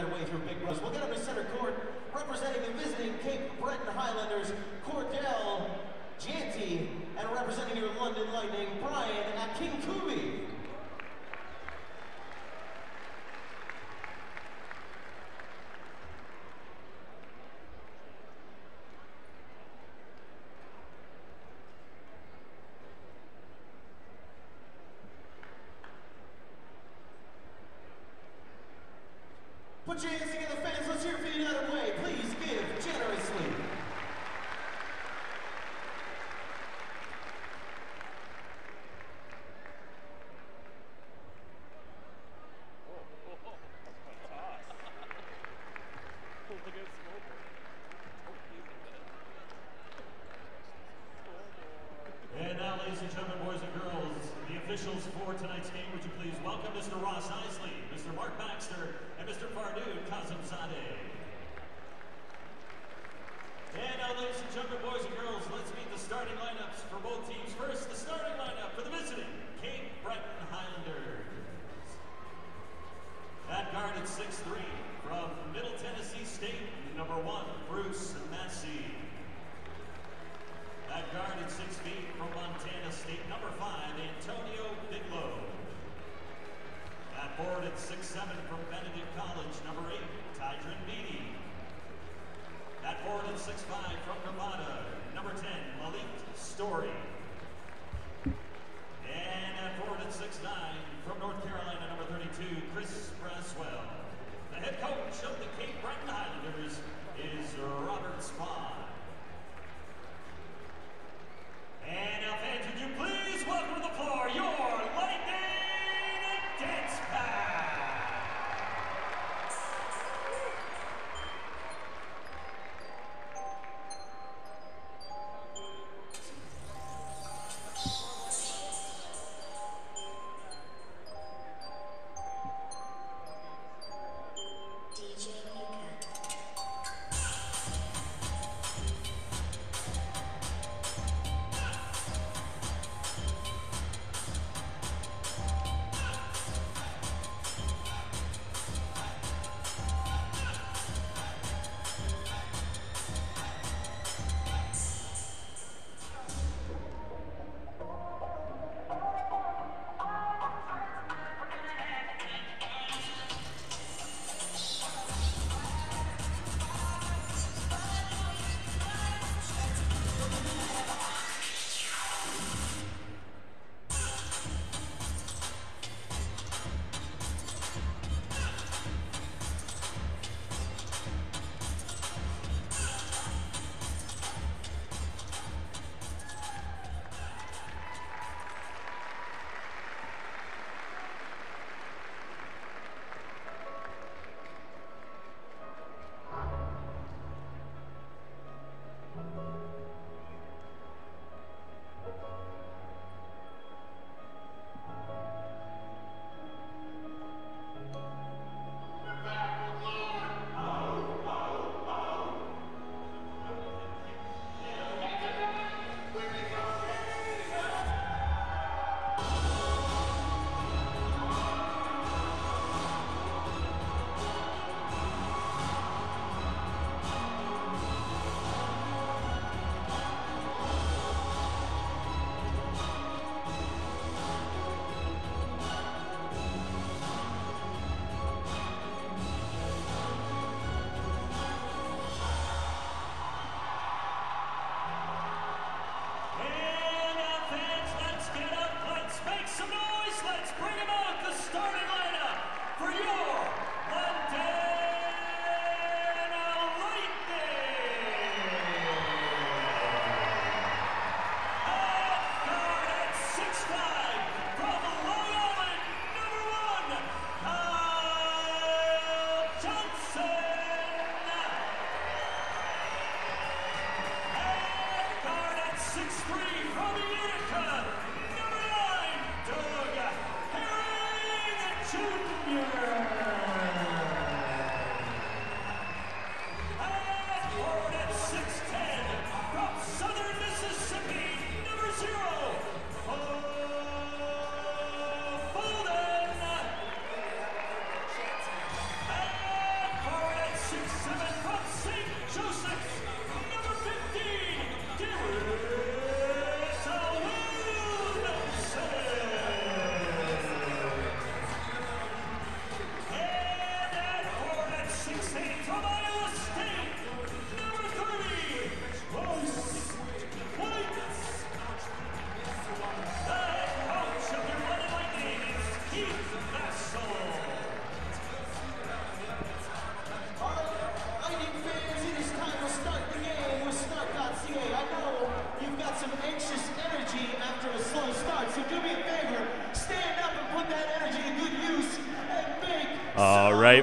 that way through Big Brush. We'll get him to center court, representing the visiting Cape Breton Highlanders,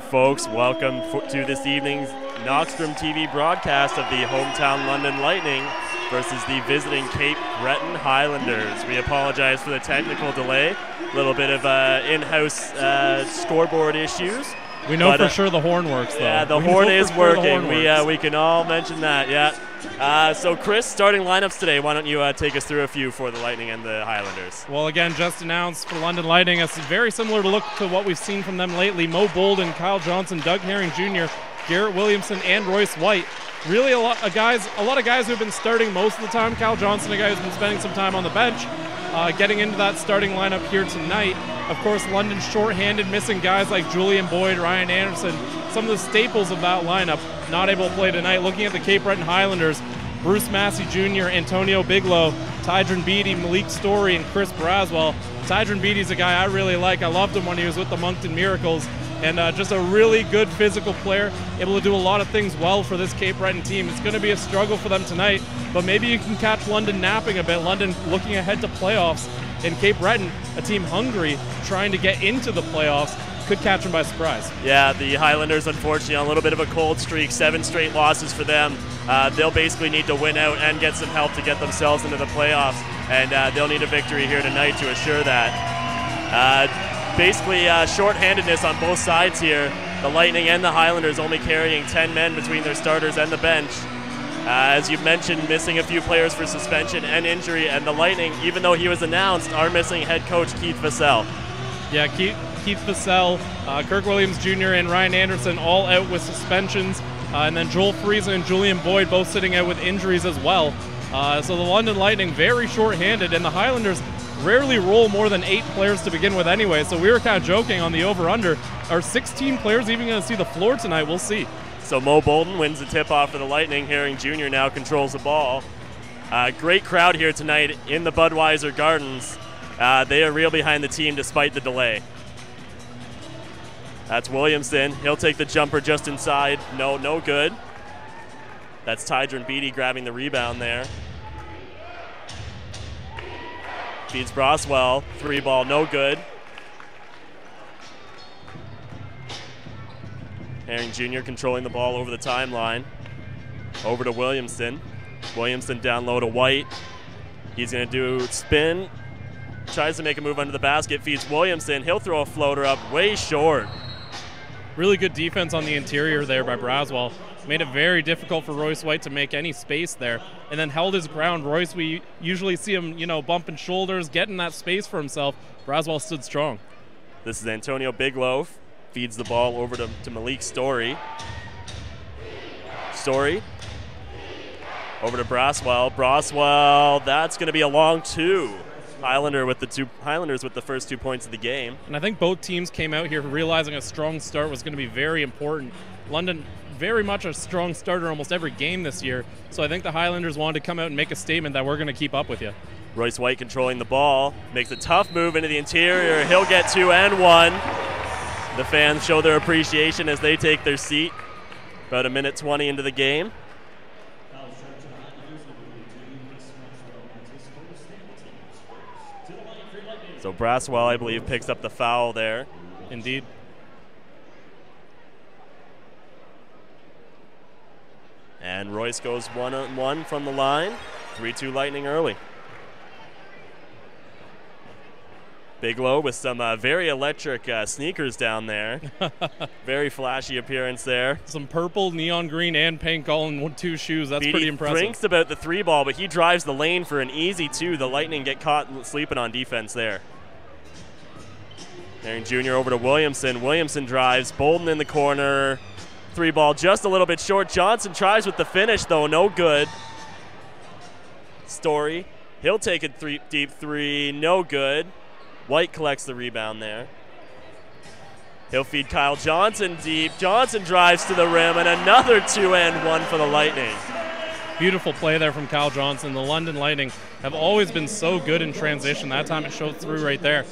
folks, welcome to this evening's Knoxstrom TV broadcast of the hometown London Lightning versus the visiting Cape Breton Highlanders. We apologize for the technical delay, a little bit of uh, in-house uh, scoreboard issues. We know But, for uh, sure the horn works, though. Yeah, the We horn is sure working. horn we uh, we can all mention that. Yeah. Uh, so, Chris, starting lineups today. Why don't you uh, take us through a few for the Lightning and the Highlanders? Well, again, just announced for London Lightning. It's very similar to look to what we've seen from them lately. Mo Bolden, Kyle Johnson, Doug Herring Jr., Garrett Williamson, and Royce White. Really, a lot of guys, a lot of guys who've been starting most of the time. Kyle Johnson, a guy who's been spending some time on the bench, uh, getting into that starting lineup here tonight. Of course, London's shorthanded, missing guys like Julian Boyd, Ryan Anderson, some of the staples of that lineup, not able to play tonight. Looking at the Cape Breton Highlanders, Bruce Massey Jr., Antonio Biglow, Tydron Beatty, Malik Story, and Chris Braswell. Tydron Beatty's a guy I really like. I loved him when he was with the Moncton Miracles. And uh, just a really good physical player, able to do a lot of things well for this Cape Breton team. It's going to be a struggle for them tonight, but maybe you can catch London napping a bit. London looking ahead to playoffs, and Cape Breton, a team hungry, trying to get into the playoffs, could catch them by surprise. Yeah, the Highlanders, unfortunately, on a little bit of a cold streak, seven straight losses for them. Uh, they'll basically need to win out and get some help to get themselves into the playoffs, and uh, they'll need a victory here tonight to assure that. Uh, basically, uh, shorthandedness on both sides here. The Lightning and the Highlanders only carrying 10 men between their starters and the bench. Uh, as you mentioned, missing a few players for suspension and injury, and the Lightning, even though he was announced, are missing head coach Keith Vassell. Yeah, Keith, Keith Vassell, uh, Kirk Williams Jr., and Ryan Anderson all out with suspensions. Uh, and then Joel Friesen and Julian Boyd both sitting out with injuries as well. Uh, so the London Lightning very short-handed, and the Highlanders rarely roll more than eight players to begin with anyway. So we were kind of joking on the over/under. Are 16 players even going to see the floor tonight? We'll see. So Mo Bolden wins the tip off for the Lightning. Herring Jr. now controls the ball. Uh, great crowd here tonight in the Budweiser Gardens. Uh, they are real behind the team despite the delay. That's Williamson. He'll take the jumper just inside. No, no good. That's Tydron Beatty grabbing the rebound there. Feeds Braswell. Three ball, no good. Herring Jr. controlling the ball over the timeline. Over to Williamson. Williamson down low to White. He's going to do spin. Tries to make a move under the basket. Feeds Williamson. He'll throw a floater up way short. Really good defense on the interior there by Braswell. Made it very difficult for Royce White to make any space there, and then held his ground. Royce, we usually see him, you know, bumping shoulders, getting that space for himself. Braswell stood strong. This is Antonio Biglow. Feeds the ball over to, to Malik Story. Story. Over to Braswell. Braswell, that's going to be a long two. Highlander with the two Highlanders with the first two points of the game. And I think both teams came out here realizing a strong start was going to be very important. London, very much a strong starter almost every game this year. So I think the Highlanders wanted to come out and make a statement that we're going to keep up with you. Royce White controlling the ball, makes a tough move into the interior. He'll get two and one. The fans show their appreciation as they take their seat. About a minute 20 into the game. So Braswell, I believe, picks up the foul there. Indeed. And Royce goes one on one from the line. 3 2 Lightning early. Bigelow with some uh, very electric uh, sneakers down there. very flashy appearance there. Some purple, neon green, and pink all in one, two shoes. That's pretty impressive. He thinks about the three ball, but he drives the lane for an easy two. The Lightning get caught sleeping on defense there. Herring Jr. over to Williamson. Williamson drives. Bolden in the corner. Three ball just a little bit short. Johnson tries with the finish, though. No good. Story. He'll take a three, deep three. No good. White collects the rebound there. He'll feed Kyle Johnson deep. Johnson drives to the rim, and another two and one for the Lightning. Beautiful play there from Kyle Johnson. The London Lightning have always been so good in transition. That time it showed through right there.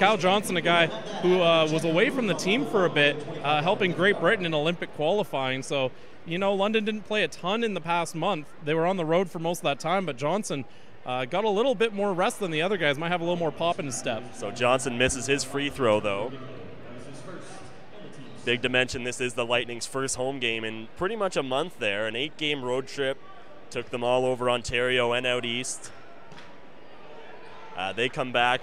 Kyle Johnson, a guy who uh, was away from the team for a bit, uh, helping Great Britain in Olympic qualifying. So, you know, London didn't play a ton in the past month. They were on the road for most of that time, but Johnson uh, got a little bit more rest than the other guys. Might have a little more pop in his step. So Johnson misses his free throw, though. Big to mention, this is the Lightning's first home game in pretty much a month there. An eight game road trip. Took them all over Ontario and out east. Uh, they come back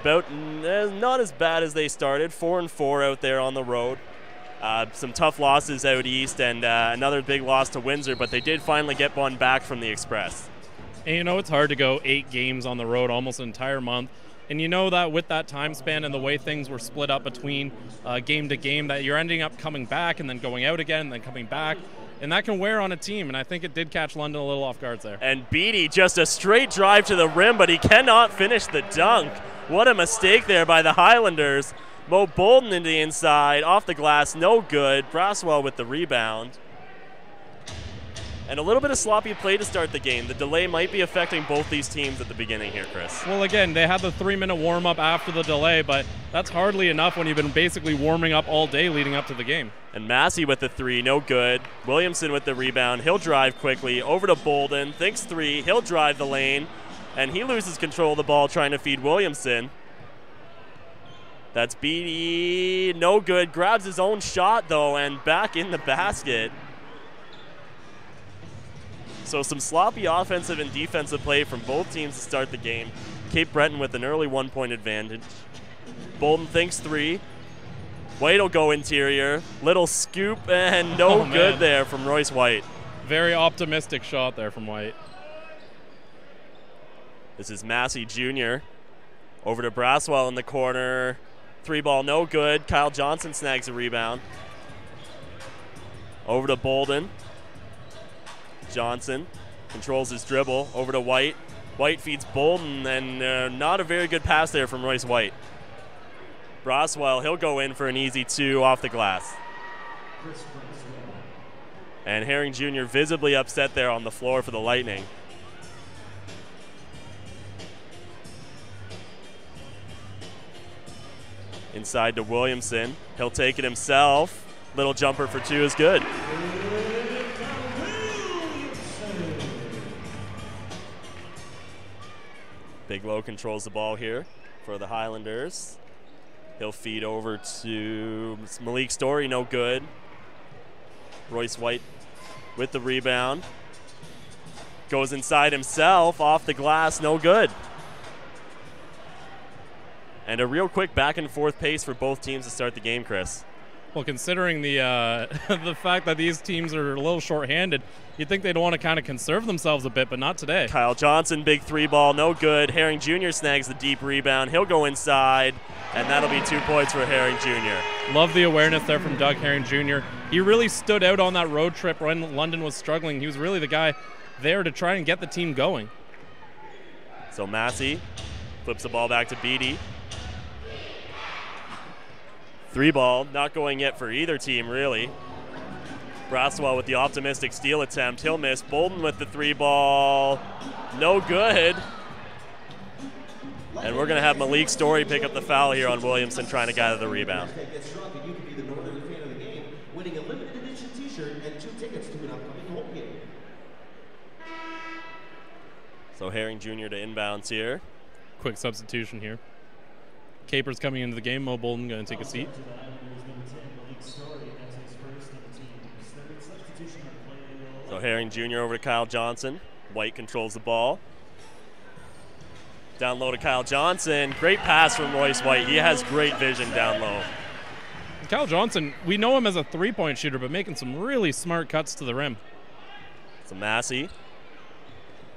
about eh, not as bad as they started. Four and four out there on the road. Uh, some tough losses out east and uh, another big loss to Windsor, but they did finally get one back from the Express. And you know, it's hard to go eight games on the road almost an entire month. And you know that with that time span and the way things were split up between uh, game to game, that you're ending up coming back and then going out again and then coming back. And that can wear on a team. And I think it did catch London a little off guard there. And Beatty just a straight drive to the rim, but he cannot finish the dunk. What a mistake there by the Highlanders. Mo Bolden into the inside, off the glass, no good. Braswell with the rebound. And a little bit of sloppy play to start the game. The delay might be affecting both these teams at the beginning here, Chris. Well, again, they had the three minute warm up after the delay, but that's hardly enough when you've been basically warming up all day leading up to the game. And Massey with the three, no good. Williamson with the rebound. He'll drive quickly over to Bolden. Thinks three. He'll drive the lane. And he loses control of the ball trying to feed Williamson. That's Beatty. No good. Grabs his own shot, though, and back in the basket. So some sloppy offensive and defensive play from both teams to start the game. Cape Breton with an early one point advantage. Bolden thinks three. White will go interior. Little scoop and no Oh, good there from Royce White. Very optimistic shot there from White. This is Massey Jr. Over to Braswell in the corner. Three ball, no good. Kyle Johnson snags a rebound. Over to Bolden. Johnson controls his dribble. Over to White. White feeds Bolden, and uh, not a very good pass there from Royce White. Braswell, he'll go in for an easy two off the glass. And Herring Jr. visibly upset there on the floor for the Lightning. Inside to Williamson. He'll take it himself. Little jumper for two is good. Big Low controls the ball here for the Highlanders. He'll feed over to Malik Story, no good. Royce White with the rebound. Goes inside himself, off the glass, no good. And a real quick back and forth pace for both teams to start the game, Chris. Well, considering the uh, the fact that these teams are a little short-handed, you'd think they'd want to kind of conserve themselves a bit, but not today. Kyle Johnson, big three ball, no good. Herring Jr. snags the deep rebound. He'll go inside, and that'll be two points for Herring Jr. Love the awareness there from Doug Herring Jr. He really stood out on that road trip when London was struggling. He was really the guy there to try and get the team going. So Massey flips the ball back to Beatty. Three ball, not going yet for either team, really. Braswell with the optimistic steal attempt. He'll miss. Bolden with the three ball. No good. And we're going to have Malik Story pick up the foul here on Williamson trying to gather the rebound. Hashtag Get Strong, and you can be the Northern fan of the game, winning a limited edition T-shirt and two tickets to an upcoming home game. So Herring Jr. to inbounds here. Quick substitution here. Capers coming into the game. Mo Bolden going to take a seat. So Herring Jr. over to Kyle Johnson. White controls the ball. Down low to Kyle Johnson. Great pass from Royce White. He has great vision down low. Kyle Johnson, we know him as a three point shooter, but making some really smart cuts to the rim. So Massey.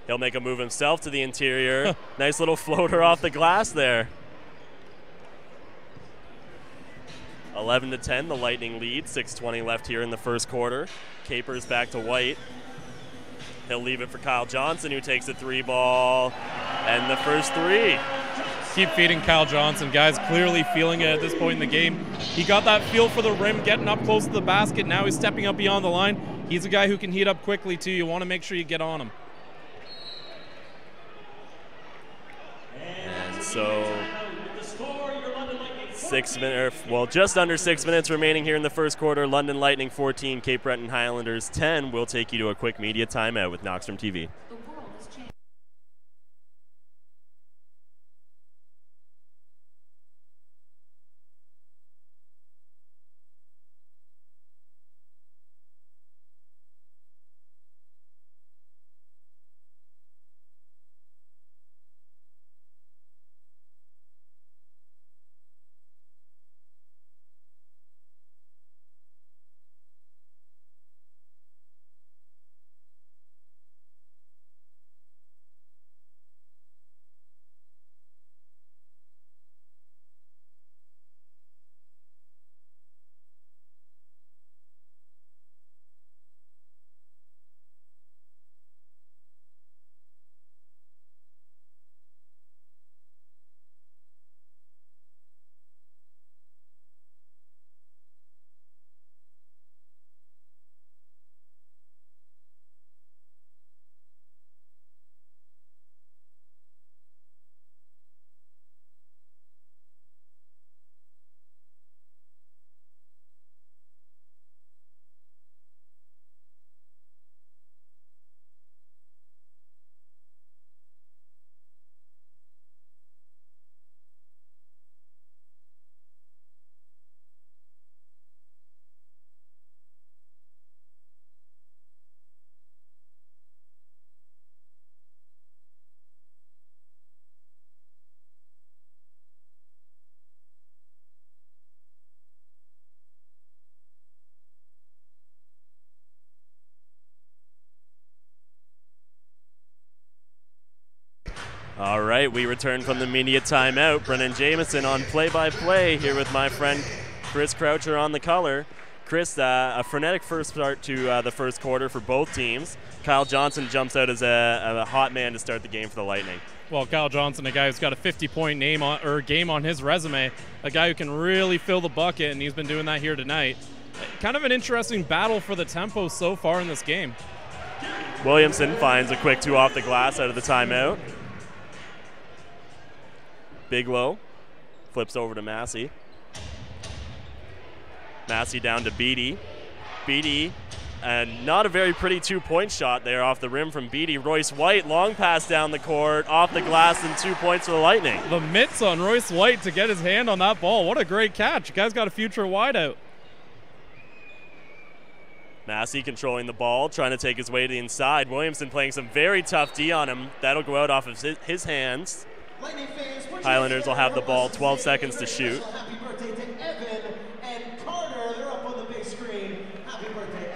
He'll make a move himself to the interior. nice little floater off the glass there. 11 to 10, the Lightning lead. 6:20 left here in the first quarter. Capers back to White. He'll leave it for Kyle Johnson, who takes a three ball, and the first three. Keep feeding Kyle Johnson. Guys clearly feeling it at this point in the game. He got that feel for the rim, getting up close to the basket. Now he's stepping up beyond the line. He's a guy who can heat up quickly, too. You want to make sure you get on him. And so six well, just under six minutes remaining here in the first quarter. London Lightning 14, Cape Breton Highlanders 10. We'll take you to a quick media timeout with Knoxstrom TV. All right, we return from the media timeout. Brennan Jameson on play-by-play here with my friend Chris Croucher on the color. Chris, uh, a frenetic first start to uh, the first quarter for both teams. Kyle Johnson jumps out as a, a, hot man to start the game for the Lightning. Well, Kyle Johnson, a guy who's got a 50-point name on, or game on his resume, a guy who can really fill the bucket, and he's been doing that here tonight. Kind of an interesting battle for the tempo so far in this game. Williamson finds a quick two off the glass out of the timeout. Biglow flips over to Massey. Massey down to Beatty. Beatty, and not a very pretty two point shot there off the rim from Beatty. Royce White, long pass down the court, off the glass, and two points for the Lightning. The mitts on Royce White to get his hand on that ball. What a great catch. guy's got a future wideout. Massey controlling the ball, trying to take his way to the inside. Williamson playing some very tough D on him. That'll go out off of his hands. Highlanders will have the ball, 12 seconds to shoot.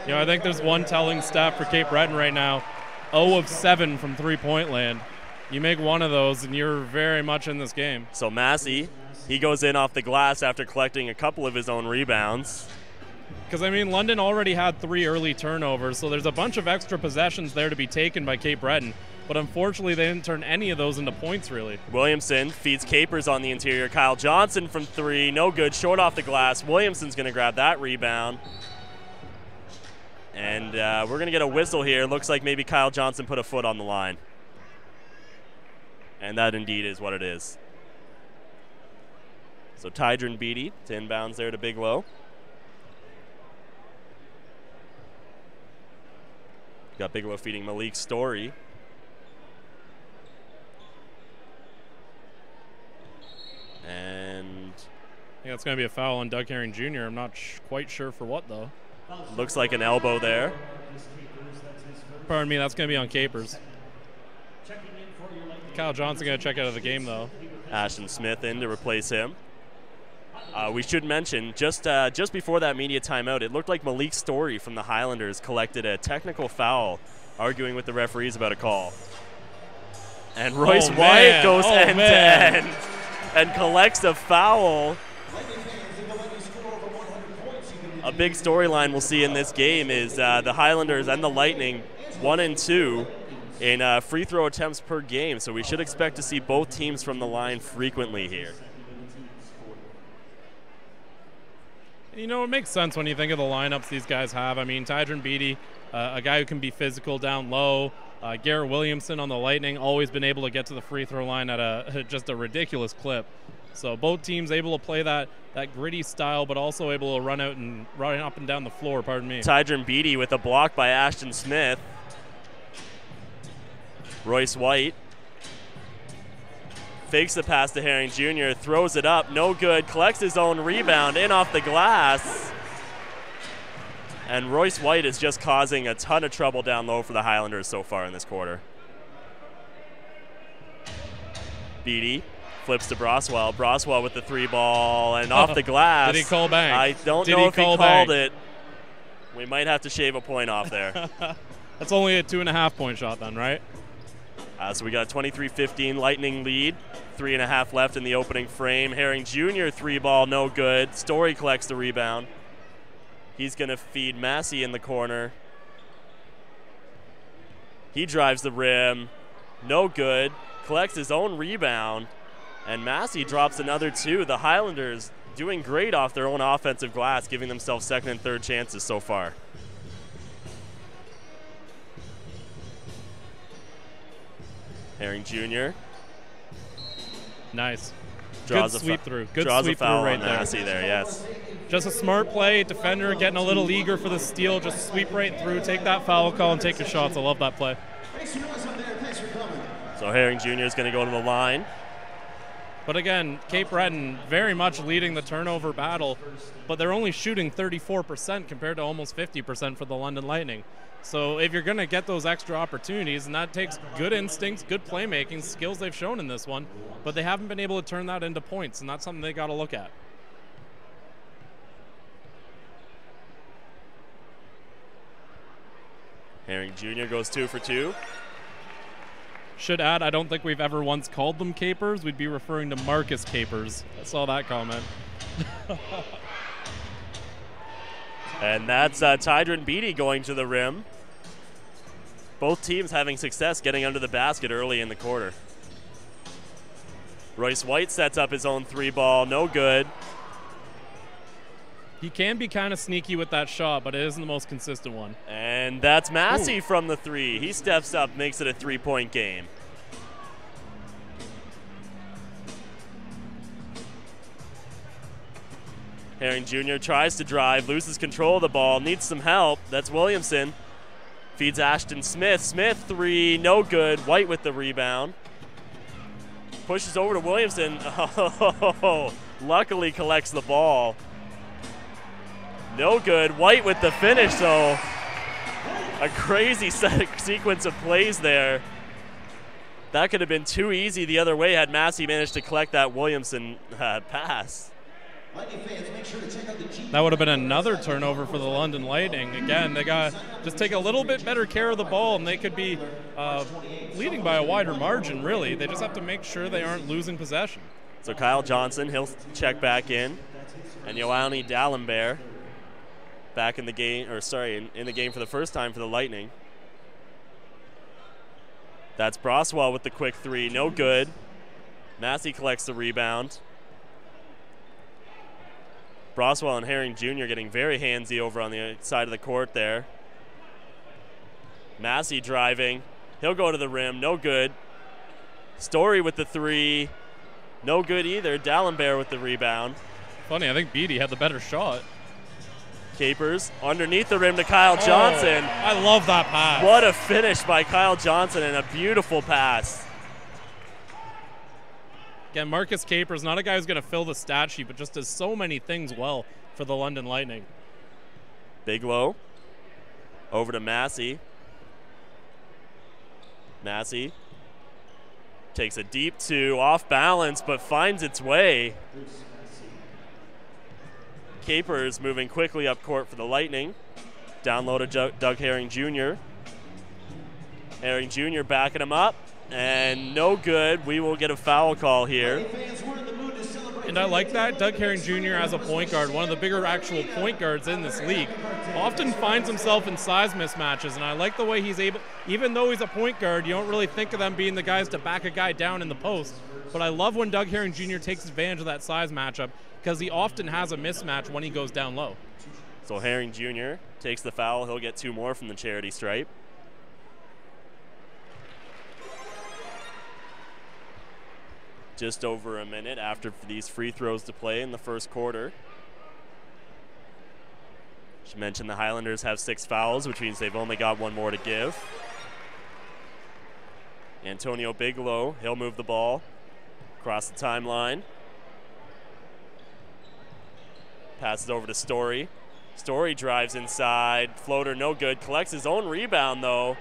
You know, I think there's one telling stat for Cape Breton right now 0 of 7 from three point land. You make one of those, and you're very much in this game. So Massey, he goes in off the glass after collecting a couple of his own rebounds. Because, I mean, London already had three early turnovers, so there's a bunch of extra possessions there to be taken by Cape Breton but unfortunately they didn't turn any of those into points really. Williamson feeds Capers on the interior. Kyle Johnson from three, no good, short off the glass. Williamson's going to grab that rebound. And uh, we're going to get a whistle here. Looks like maybe Kyle Johnson put a foot on the line. And that indeed is what it is. So Tydron Beatty to inbounds there to Biglow. Got Biglow feeding Malik Story. And I think that's going to be a foul on Doug Herring Jr. I'm not sh- quite sure for what, though. Looks like an elbow there. Pardon me, that's going to be on Capers. Checking in for your Lightning. Kyle Johnson going to check out of the game, though. Ashton Smith in to replace him. Uh, we should mention just uh, just before that media timeout, it looked like Malik Story from the Highlanders collected a technical foul, arguing with the referees about a call. And Royce Oh, Wyatt goes Oh, end man. to end and collects a foul. Lightning fans, if the Lightning score over 100 points, you can A big storyline we'll see in this game is uh, the Highlanders and the Lightning, one and two in uh, free throw attempts per game. So we should expect to see both teams from the line frequently here. You know, it makes sense when you think of the lineups these guys have. I mean, Tydron Beatty, uh, a guy who can be physical down low. Uh, Garrett Williamson on the Lightning, always been able to get to the free throw line at a just a ridiculous clip. So both teams able to play that that gritty style, but also able to run out and run up and down the floor. Pardon me. Tydron Beatty with a block by Ashton Smith. Royce White fakes the pass to Herring Jr., throws it up, no good, collects his own rebound in off the glass. And Royce White is just causing a ton of trouble down low for the Highlanders so far in this quarter. Beatty flips to Braswell. Braswell with the three ball and off the glass. Did he call bang? I don't Did know he if he called it. We might have to shave a point off there. That's only a two and a half point shot then, right? Uh, so we got a 23-15 Lightning lead. Three and a half left in the opening frame. Herring Jr. three ball, no good. Story collects the rebound. He's going to feed Massey in the corner. He drives the rim, no good. Collects his own rebound, and Massey drops another two. The Highlanders doing great off their own offensive glass, giving themselves second and third chances so far. Herring Jr. Nice. Draws Good a sweep through. Good draws sweep a foul through right on there. There. Yes. Just a smart play. Defender getting a little eager for the steal. Just sweep right through. Take that foul call and take your shots. I love that play. Make some noise up there. Thanks for coming. So Herring Jr. is going to go to the line. But again, Cape Breton very much leading the turnover battle, but they're only shooting 34% compared to almost 50% for the London Lightning. So if you're going to get those extra opportunities, and that takes good instincts, good playmaking, skills they've shown in this one, but they haven't been able to turn that into points, and that's something they got to look at. Herring Jr. goes two for two. Should add, I don't think we've ever once called them capers. We'd be referring to Marcus Capers. I saw that comment. And that's uh, Tydron Beatty going to the rim. Both teams having success getting under the basket early in the quarter. Royce White sets up his own three ball, no good. He can be kind of sneaky with that shot, but it isn't the most consistent one. And that's Massey from the three. He steps up, makes it a three point game. Herring Jr. tries to drive, loses control of the ball, needs some help. That's Williamson. Feeds Ashton Smith. Smith, three, no good. White with the rebound. Pushes over to Williamson. Oh, luckily collects the ball. No good. White with the finish, so A crazy sequence of plays there. That could have been too easy the other way had Massey managed to collect that Williamson uh, pass. That would have been another turnover for the London Lightning. Again, they got just take a little bit better care of the ball, and they could be uh, leading by a wider margin. Really, they just have to make sure they aren't losing possession. So Kyle Johnson, he'll check back in, and Ioanni D'Alembert back in the game, or sorry, in, in the game for the first time for the Lightning. That's Braswell with the quick three, no good. Massey collects the rebound. Braswell and Herring Jr. getting very handsy over on the side of the court there. Massey driving. He'll go to the rim, no good. Story with the three, no good either. D'Alembert with the rebound. Funny, I think Beatty had the better shot. Capers underneath the rim to Kyle oh, Johnson. Oh, I love that pass. What a finish by Kyle Johnson and a beautiful pass. Again, Marcus Capers, not a guy who's going to fill the stat sheet, but just does so many things well for the London Lightning. Big low. Over to Massey. Massey Takes a deep two, off balance, but finds its way. Capers moving quickly up court for the Lightning. Down low Doug Herring Jr. Herring Jr. backing him up, and no good. We will get a foul call here. And I like that. Doug Herring Jr. as a point guard, one of the bigger actual point guards in this league, often finds himself in size mismatches. And I like the way he's able, even though he's a point guard, you don't really think of them being the guys to back a guy down in the post. But I love when Doug Herring Jr. takes advantage of that size matchup because he often has a mismatch when he goes down low. So Herring Jr. takes the foul. He'll get two more from the charity stripe. Just over a minute after these free throws to play in the first quarter. She mentioned the Highlanders have six fouls, which means they've only got one more to give. Antonio Bigelow, he'll move the ball across the timeline. Passes over to Story. Story drives inside. Floater no good. Collects his own rebound though.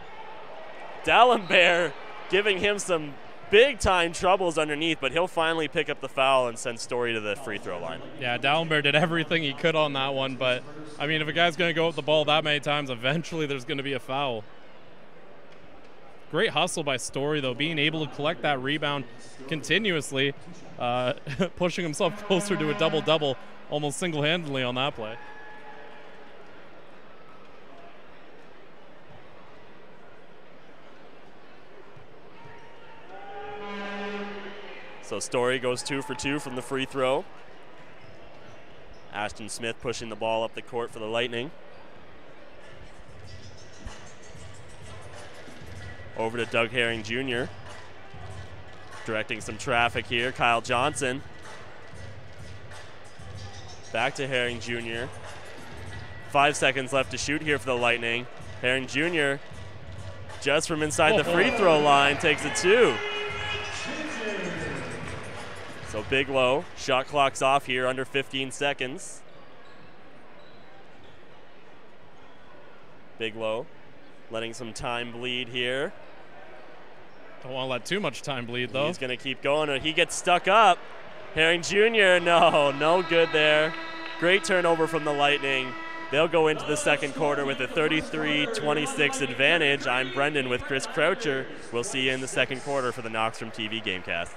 D'Alembert giving him some big time troubles underneath, but he'll finally pick up the foul and send Story to the free throw line. Yeah, D'Alembert did everything he could on that one, but I mean, if a guy's going to go with the ball that many times, eventually there's going to be a foul. Great hustle by Story, though, being able to collect that rebound continuously, uh, pushing himself closer to a double double almost single handedly on that play. So Story goes two for two from the free throw. Ashton Smith pushing the ball up the court for the Lightning. Over to Doug Herring Jr. Directing some traffic here. Kyle Johnson. Back to Herring Jr. Five seconds left to shoot here for the Lightning. Herring Jr. just from inside the free throw line takes a two. So Biglow. shot clock's off here under 15 seconds. Biglow, letting some time bleed here. Don't want to let too much time bleed though. He's going to keep going. He gets stuck up. Herring Jr., no, no good there. Great turnover from the Lightning. They'll go into the second quarter with a 33 26 advantage. I'm Brendan with Chris Croucher. We'll see you in the second quarter for the Knox from TV Gamecast.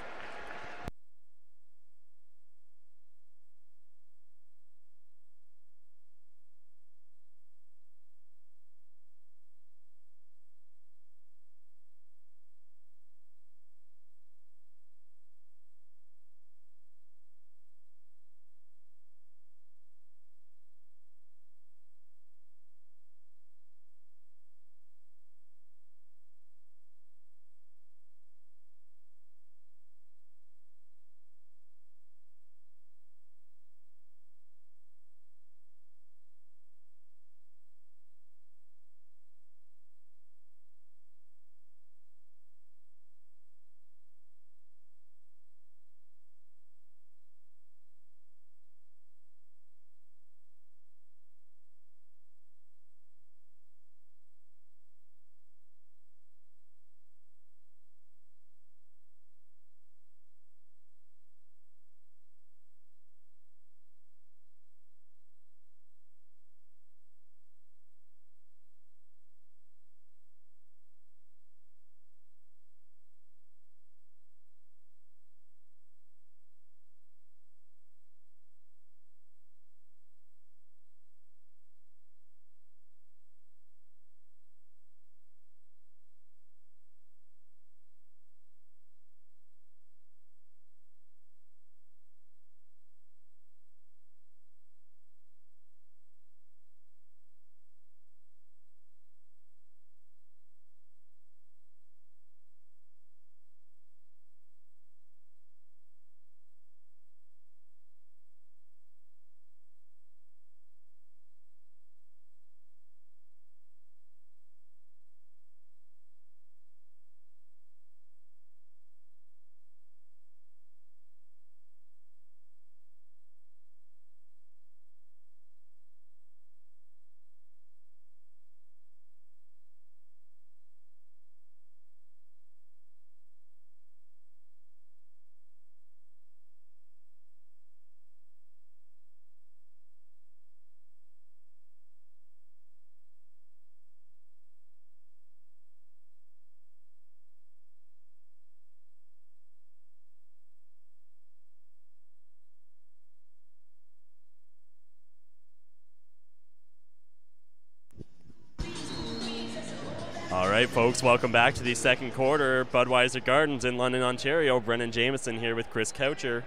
Right, folks, welcome back to the second quarter. Budweiser Gardens in London, Ontario. Brennan Jameson here with Chris Croucher.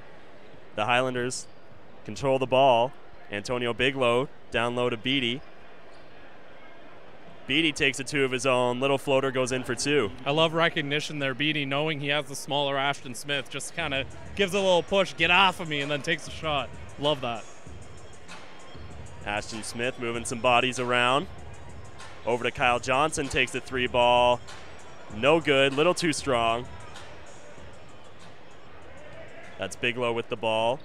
The Highlanders control the ball. Antonio Biglow down low to Beatty. Beatty takes a two of his own. Little floater goes in for two. I love recognition there, Beatty, knowing he has the smaller Ashton Smith, just kind of gives a little push, get off of me, and then takes a shot. Love that. Ashton Smith moving some bodies around. Over to Kyle Johnson, takes the three ball. No good, little too strong. That's Biglow with the ball.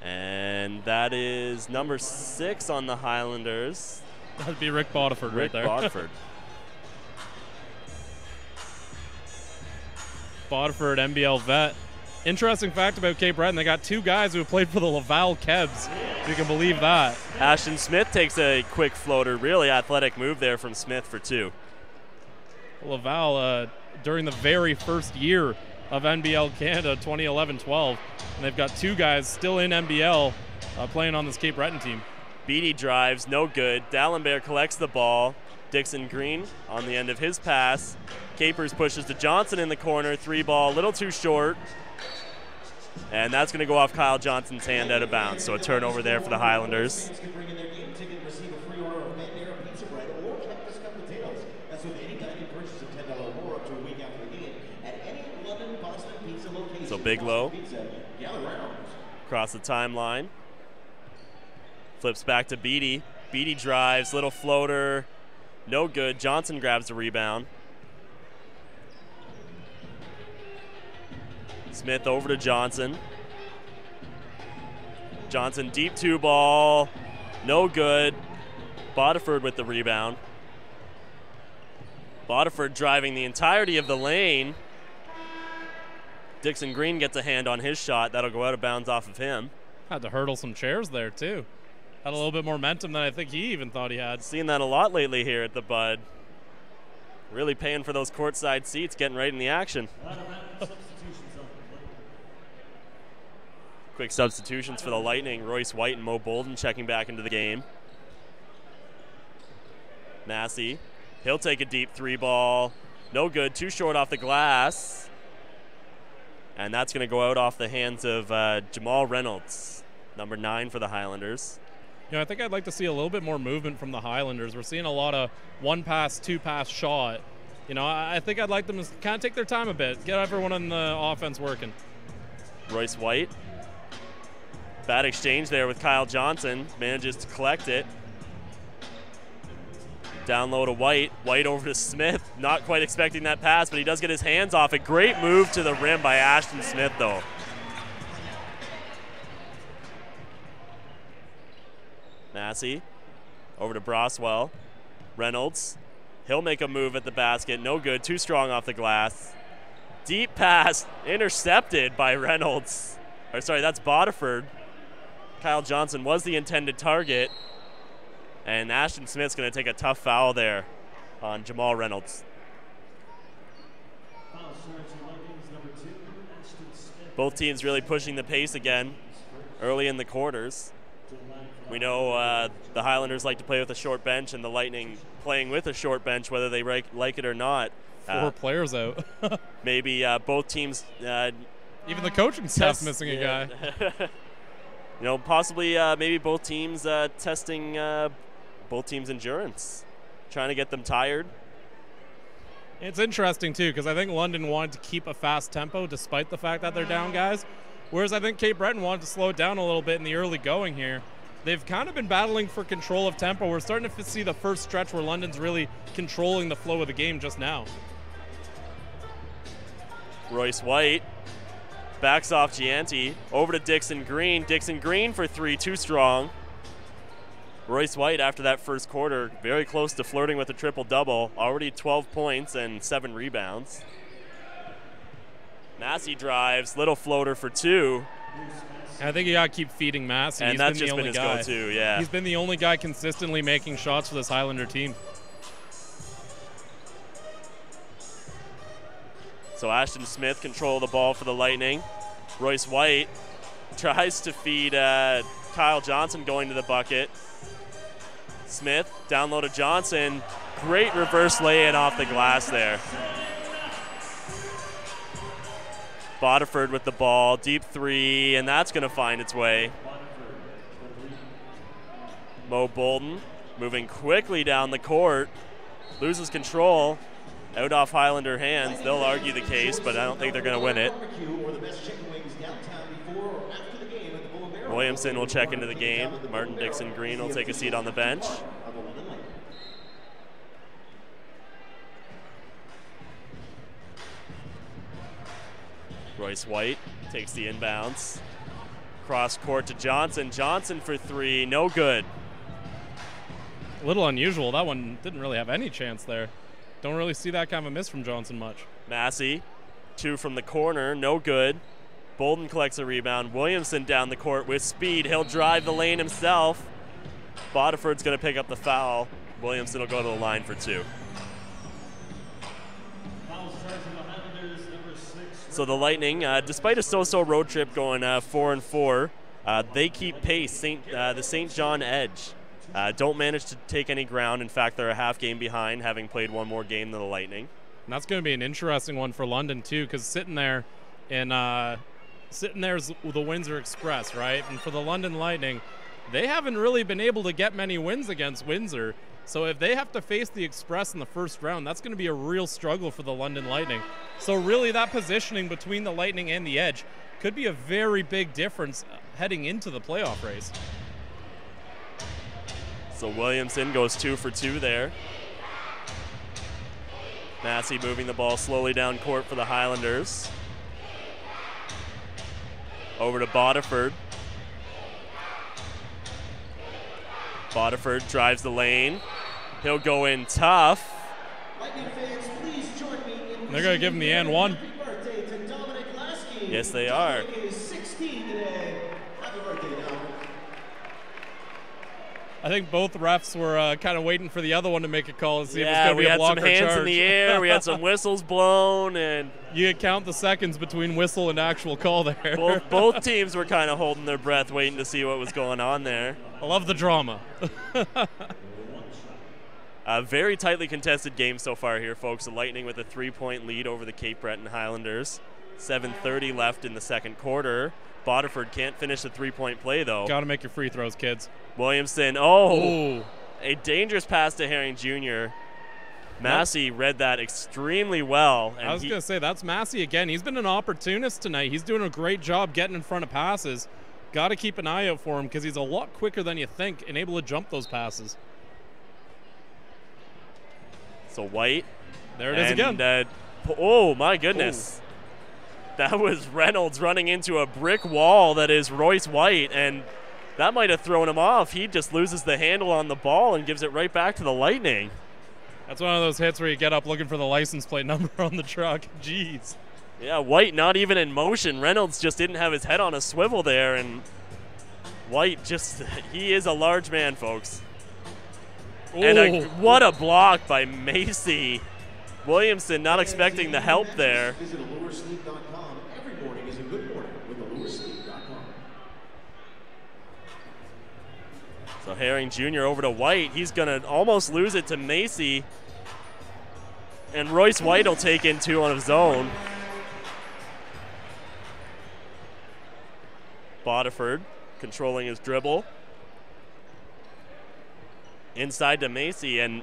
And that is number six on the Highlanders. That'd be Rick Bodiford Rick right there. Bodford. Bodiford, NBL vet. Interesting fact about Cape Breton, they got two guys who have played for the Laval Kebs. If you can believe that. Ashton Smith takes a quick floater. Really athletic move there from Smith for two. Laval, uh, during the very first year of NBL Canada 2011-12, and they've got two guys still in NBL uh, playing on this Cape Breton team. Beatty drives, no good. D'Alembert collects the ball. Dixon Green on the end of his pass. Capers pushes to Johnson in the corner. Three ball, a little too short. And that's going to go off Kyle Johnson's hand out of bounds. So a turnover there for the Highlanders. So Biglow. Across the timeline. Flips back to Beatty. Beatty drives, little floater. No good. Johnson grabs the rebound. Smith over to Johnson. Johnson deep two ball. No good. Bodiford with the rebound. Bodiford driving the entirety of the lane. Dixon Green gets a hand on his shot. That'll go out of bounds off of him. Had to hurdle some chairs there, too. Had a little bit more momentum than I think he even thought he had. Seen that a lot lately here at the Bud. Really paying for those courtside seats, getting right in the action. Quick substitutions for the Lightning. Royce White and Mo Bolden checking back into the game. Massey, he'll take a deep three ball. No good, too short off the glass. And that's going to go out off the hands of uh, Jamal Reynolds, number nine for the Highlanders. You know, I think I'd like to see a little bit more movement from the Highlanders. We're seeing a lot of one pass, two pass shot. You know, I I think I'd like them to kind of take their time a bit, get everyone on the offense working. Royce White. Bad exchange there with Kyle Johnson. Manages to collect it. Down low to White. White over to Smith. Not quite expecting that pass, but he does get his hands off it. Great move to the rim by Ashton Smith, though. Massey over to Braswell. Reynolds. He'll make a move at the basket. No good. Too strong off the glass. Deep pass intercepted by Reynolds. Or sorry, that's Bodiford. Kyle Johnson was the intended target. And Ashton Smith's going to take a tough foul there on Jamal Reynolds. Foul serves the Lightning's number two, Ashton Smith. Both teams really pushing the pace again early in the quarters. We know uh, the Highlanders like to play with a short bench, and the Lightning playing with a short bench, whether they like, it or not. Four Uh, players out. maybe uh, both teams uh, Even the coaching staff missing a guy. you know, possibly uh, maybe both teams uh, testing uh, both teams' endurance, trying to get them tired. It's interesting too because I think London wanted to keep a fast tempo despite the fact that they're down guys, whereas I think Cape Breton wanted to slow it down a little bit in the early going here. They've kind of been battling for control of tempo. We're starting to see the first stretch where London's really controlling the flow of the game just now. Royce White backs off Gianti over to Dixon Green. Dixon Green for three, too strong. Royce White, after that first quarter, very close to flirting with a triple double. Already 12 points and seven rebounds. Massey drives, little floater for two, I think you got to keep feeding Massey. and He's that's been the just been only his guy. go-to. Yeah. He's been the only guy consistently making shots for this Highlander team. So Ashton Smith control the ball for the Lightning. Royce White tries to feed uh, Kyle Johnson going to the bucket. Smith down low to Johnson. Great reverse lay in off the glass there. Bodiford with the ball, deep three, and that's going to find its way. Mo Bolden moving quickly down the court, loses control, out off Highlander hands. They'll argue the case, but I don't think they're going to win it. Williamson will check into the game. Martin Dixon Green will take a seat on the bench. Royce White takes the inbounds. Cross court to Johnson. Johnson for three, no good. A little unusual. That one didn't really have any chance there. Don't really see that kind of a miss from Johnson much. Massey, two from the corner, no good. Bolden collects a rebound. Williamson down the court with speed. He'll drive the lane himself. Bodiford's going to pick up the foul. Williamson will go to the line for two. So the Lightning, uh, despite a so-so road trip going uh, four and four, uh, they keep pace. Saint, uh, the St. John Edge uh, don't manage to take any ground. In fact, they're a half game behind, having played one more game than the Lightning. And that's going to be an interesting one for London too, because sitting there and uh, sitting there is the Windsor Express, right? And for the London Lightning, they haven't really been able to get many wins against Windsor. So if they have to face the Express in the first round, that's going to be a real struggle for the London Lightning. So really, that positioning between the Lightning and the Edge could be a very big difference heading into the playoff race. So Williamson goes two for two there. Massey moving the ball slowly down court for the Highlanders. Over to Bodiford. Bodiford drives the lane. He'll go in tough. They're going to give him the and one. Yes, they are. I think both refs were uh, kind of waiting for the other one to make a call and see yeah, if we it's had going to be a block hands or in the air. We had some whistles blown, and You could count the seconds between whistle and actual call there. both both teams were kind of holding their breath, waiting to see what was going on there. I love the drama. A very tightly contested game so far here, folks. The Lightning with a three-point lead over the Cape Breton Highlanders. 7:30 left in the second quarter. Bodiford can't finish the three-point play though. Got to make your free throws, kids. Williamson, oh, Ooh. a dangerous pass to Herring Jr. Massey read that extremely well, and I was going to say, that's Massey again. He's been an opportunist tonight. He's doing a great job getting in front of passes. Got to keep an eye out for him because he's a lot quicker than you think and able to jump those passes. so White. There it is and, again. uh, oh my goodness. That was Reynolds running into a brick wall that is Royce White, and that might have thrown him off. He just loses the handle on the ball and gives it right back to the Lightning. That's one of those hits where you get up looking for the license plate number on the truck. Jeez. Yeah, White not even in motion. Reynolds just didn't have his head on a swivel there, and White just, he is a large man, folks. And a, Ooh. what a block by Macy. Williamson not expecting the help there. Visit AllureSleep.com. Every morning is a good morning with AllureSleep.com. So Herring Jr. over to White. He's going to almost lose it to Macy. And Royce White will take in two on his own. Bodiford controlling his dribble. Inside to Macy, and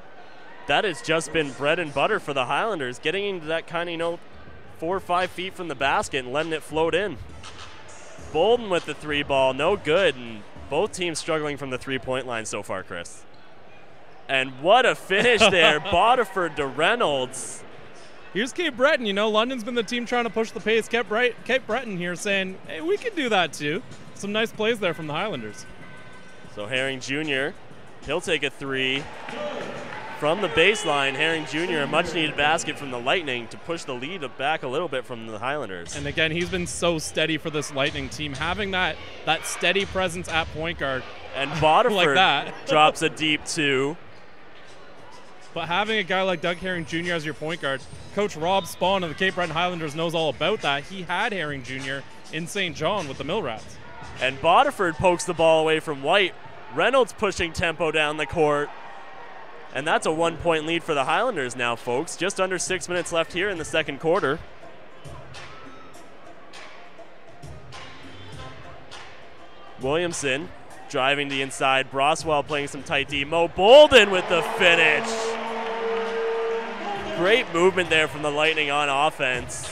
that has just been bread and butter for the Highlanders, getting into that kind of, you know, four or five feet from the basket and letting it float in. Bolden with the three ball, no good, and both teams struggling from the three point line so far, Chris. And what a finish there. Bodiford to Reynolds. Here's Cape Breton. You know, London's been the team trying to push the pace. Cape, Bre- Cape Breton here saying, hey, we can do that too. Some nice plays there from the Highlanders. So Herring Jr., he'll take a three from the baseline. Herring Jr., a much needed basket from the Lightning to push the lead back a little bit from the Highlanders. And again, he's been so steady for this Lightning team. Having that that steady presence at point guard, And Bodiford Like that. drops a deep two. but having a guy like Doug Herring Jr. as your point guard, Coach Rob Spon of the Cape Breton Highlanders knows all about that. He had Herring Jr. in St. John with the Mill Rats. And Bodiford pokes the ball away from White. Reynolds pushing tempo down the court. And that's a one point lead for the Highlanders now, folks. Just under six minutes left here in the second quarter. Williamson driving the inside. Braswell playing some tight D. Mo Bolden with the finish. Great movement there from the Lightning on offense.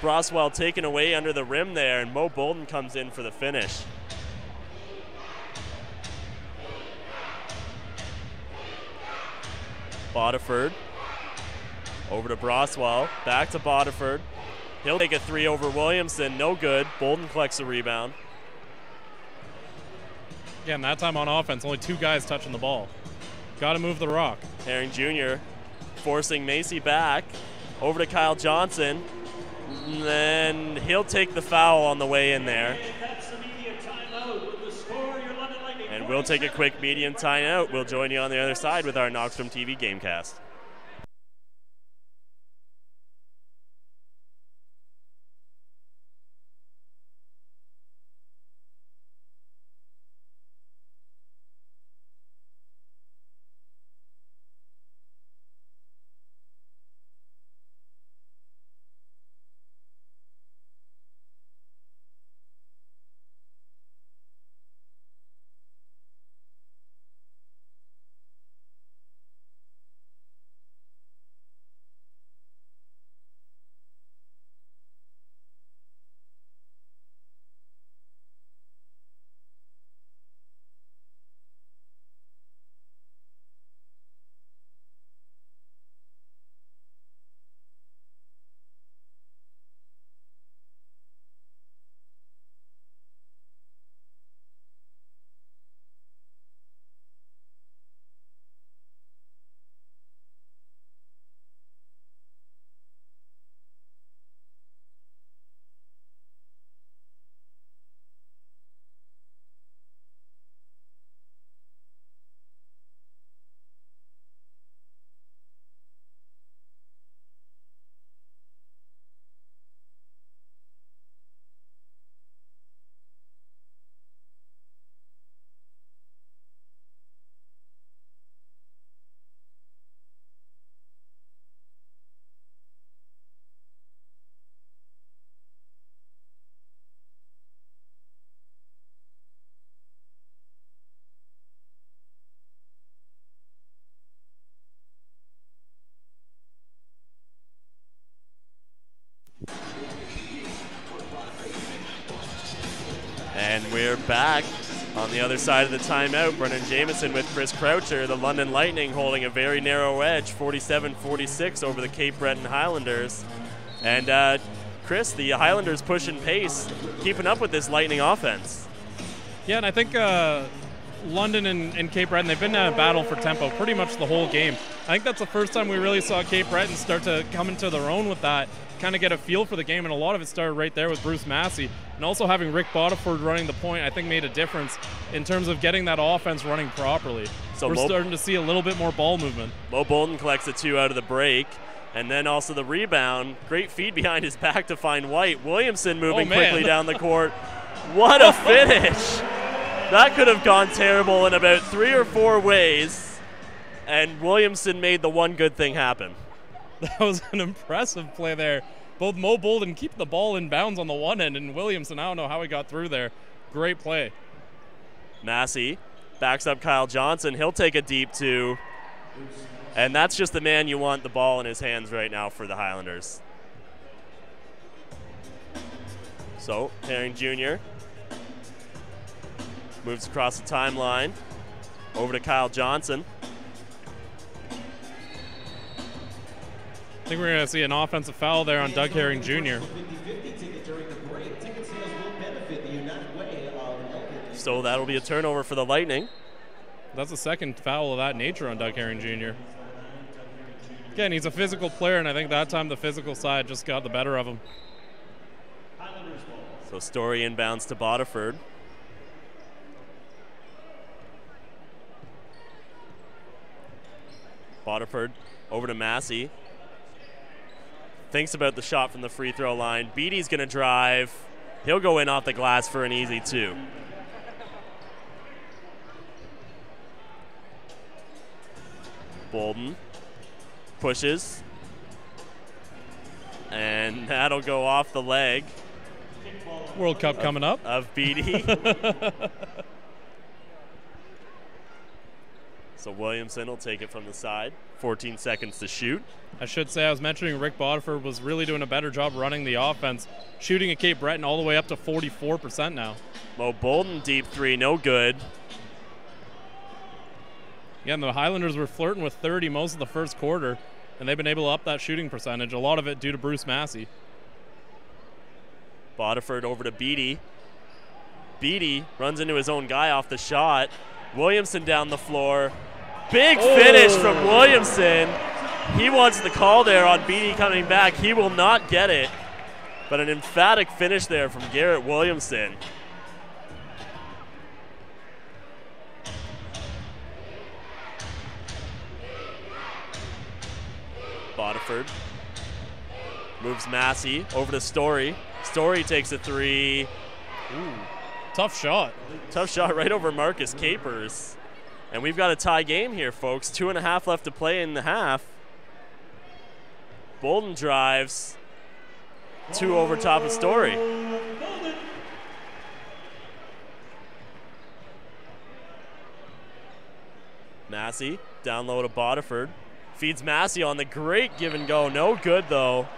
Braswell taken away under the rim there, and Mo Bolden comes in for the finish. Bodiford over to Braswell, back to Bodiford. He'll take a three over Williamson, no good. Bolden collects the rebound. Again, that time on offense, only two guys touching the ball. Got to move the rock. Herring Jr. forcing Macy back over to Kyle Johnson. And then he'll take the foul on the way in there. We'll take a quick medium timeout. We'll join you on the other side with our Knoxstrom TV Gamecast. And we're back on the other side of the timeout. Brennan Jameson with Chris Croucher. The London Lightning holding a very narrow edge, 47 46 over the Cape Breton Highlanders. And uh, Chris, the Highlanders pushing pace, keeping up with this Lightning offense. Yeah, and I think uh, London and, and, Cape Breton, they've been in a battle for tempo pretty much the whole game. I think that's the first time we really saw Cape Breton start to come into their own with that, kind of get a feel for the game, and a lot of it started right there with Bruce Massey. And also having Rick Bodiford running the point, I think made a difference in terms of getting that offense running properly. So we're Mo- starting to see a little bit more ball movement. Mo Bolden collects a two out of the break. And then also the rebound. Great feed behind his back to find White. Williamson moving oh, quickly down the court. What a finish! That could have gone terrible in about three or four ways. And Williamson made the one good thing happen. That was an impressive play there. Both Mo Bolden keep the ball in bounds on the one end, and Williamson, I don't know how he got through there. Great play. Massey backs up Kyle Johnson. He'll take a deep two. And that's just the man you want the ball in his hands right now for the Highlanders. So, Herring Jr. moves across the timeline over to Kyle Johnson. I think we're going to see an offensive foul there on Doug Herring Jr. So that'll be a turnover for the Lightning. That's the second foul of that nature on Doug Herring Jr. Again, he's a physical player, and I think that time the physical side just got the better of him. So Story inbounds to Bodiford. Bodiford over to Massey. Thinks about the shot from the free throw line. Beatty's going to drive. He'll go in off the glass for an easy two. Bolden pushes. And that'll go off the leg World Cup coming up. of Beatty. so Williamson will take it from the side. 14 seconds to shoot. I should say I was mentioning Rick Bodford was really doing a better job running the offense, shooting at Cape Breton all the way up to 44% now. Mo Bolden deep three, no good. Again, the Highlanders were flirting with 30 most of the first quarter, and they've been able to up that shooting percentage. A lot of it due to Bruce Massey. Bodiford over to Beatty. Beatty runs into his own guy off the shot. Williamson down the floor. Big oh. finish from Oh. Williamson. He wants the call there on Beatty coming back. He will not get it. But an emphatic finish there from Garrett Williamson. Bodiford moves Massey over to Story. Story takes a three. Tough shot. Tough shot right over Marcus Capers. And we've got a tie game here, folks. Two and a half left to play in the half. Bolden drives. Two over top of Story. Massey down low to Bodiford. Feeds Massey on the great give and go. No good though.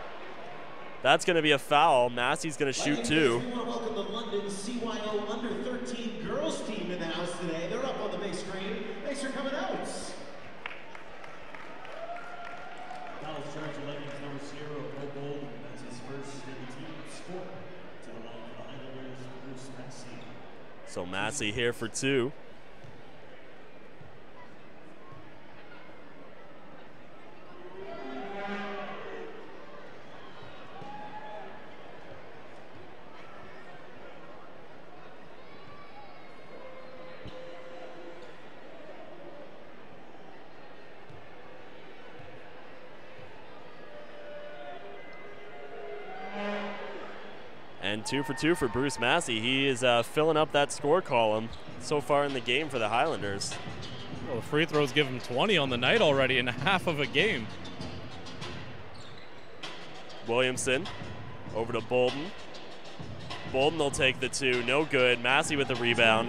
That's going to be a foul. Massey's going to shoot two. We want to welcome the London CYO Under 13 girls team in the house today. They're up on the big screen. Thanks for coming out. College Charger Lightning's number zero, Mo Bolden. That's his first in the team score. To the line for the Highlanders, Bruce Massey. So Massey here for two. Two for two for Bruce Massey. He is uh, filling up that score column so far in the game for the Highlanders. Well, the free throws give him 20 on the night already in half of a game. Williamson over to Bolden. Bolden will take the two. No good. Massey with the rebound.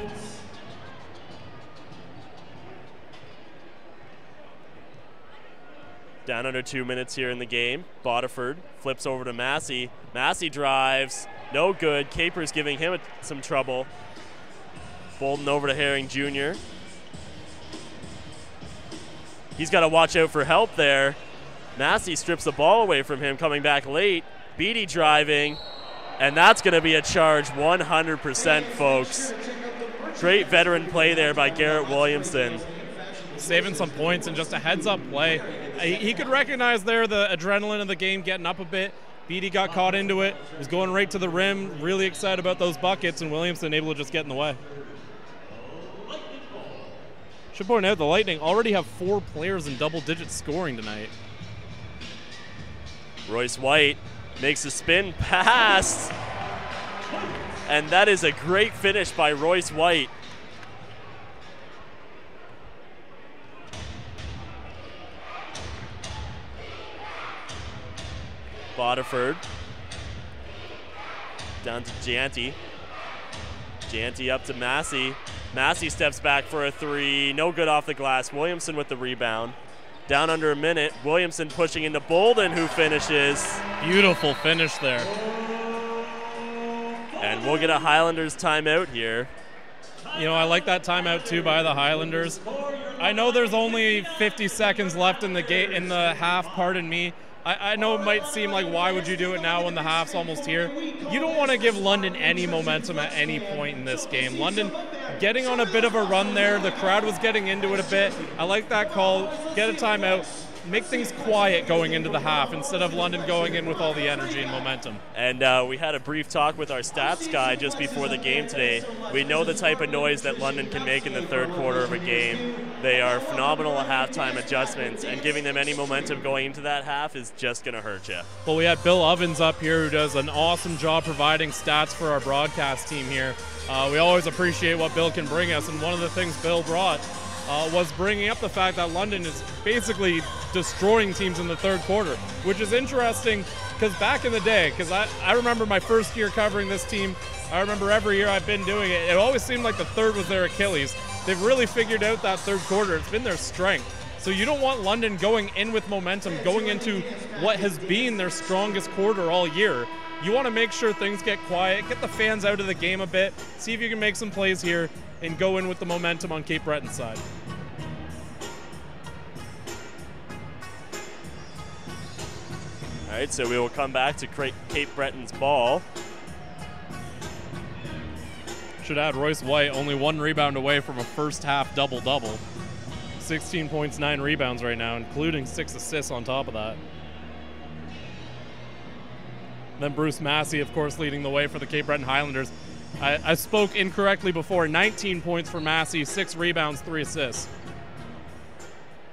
Down under two minutes here in the game. Bodiford flips over to Massey. Massey drives. No good. Capers giving him some trouble. Bolden over to Herring Jr. He's got to watch out for help there. Massey strips the ball away from him, coming back late. Beatty driving, and that's going to be a charge 100%, folks. Great veteran play there by Garrett Williamson. saving some points and just a heads up play. He could recognize there the adrenaline of the game getting up a bit. Beatty got caught into it, was going right to the rim, really excited about those buckets, and Williamson able to just get in the way. Should point out the Lightning already have four players in double digit scoring tonight. Royce White makes a spin pass, and that is a great finish by Royce White. Bodiford down to Janty. Janty up to Massey. Massey steps back for a three. No good off the glass. Williamson with the rebound. Down under a minute. Williamson pushing into Bolden, who finishes. Beautiful finish there. And we'll get a Highlanders timeout here. You know, I like that timeout too by the Highlanders. I know there's only 50 seconds left in the gate in the half. Pardon me. I, I know it might seem like why would you do it now when the half's almost here? You don't want to give London any momentum at any point in this game. London getting on a bit of a run there. The crowd was getting into it a bit. I like that call. Get a timeout. Make things quiet going into the half instead of London going in with all the energy and momentum. And uh, we had a brief talk with our stats guy just before the game today. We know the type of noise that London can make in the third quarter of a game. They are phenomenal at halftime adjustments, and giving them any momentum going into that half is just going to hurt you. Well, we had Bill Ovens up here who does an awesome job providing stats for our broadcast team here. Uh, we always appreciate what Bill can bring us, and one of the things Bill brought uh, was bringing up the fact that London is basically destroying teams in the third quarter, which is interesting because back in the day, because I, I remember my first year covering this team, I remember every year I've been doing it, it always seemed like the third was their Achilles. They've really figured out that third quarter. It's been their strength. So you don't want London going in with momentum, going into what has been their strongest quarter all year. You want to make sure things get quiet, get the fans out of the game a bit, see if you can make some plays here, and go in with the momentum on Cape Breton's side. All right, so we will come back to Cape Breton's ball. Should add Royce White only one rebound away from a first half double double. 16 points, nine rebounds right now, including six assists on top of that. Then Bruce Massey, of course, leading the way for the Cape Breton Highlanders. I, I spoke incorrectly before. 19 points for Massey, six rebounds, three assists.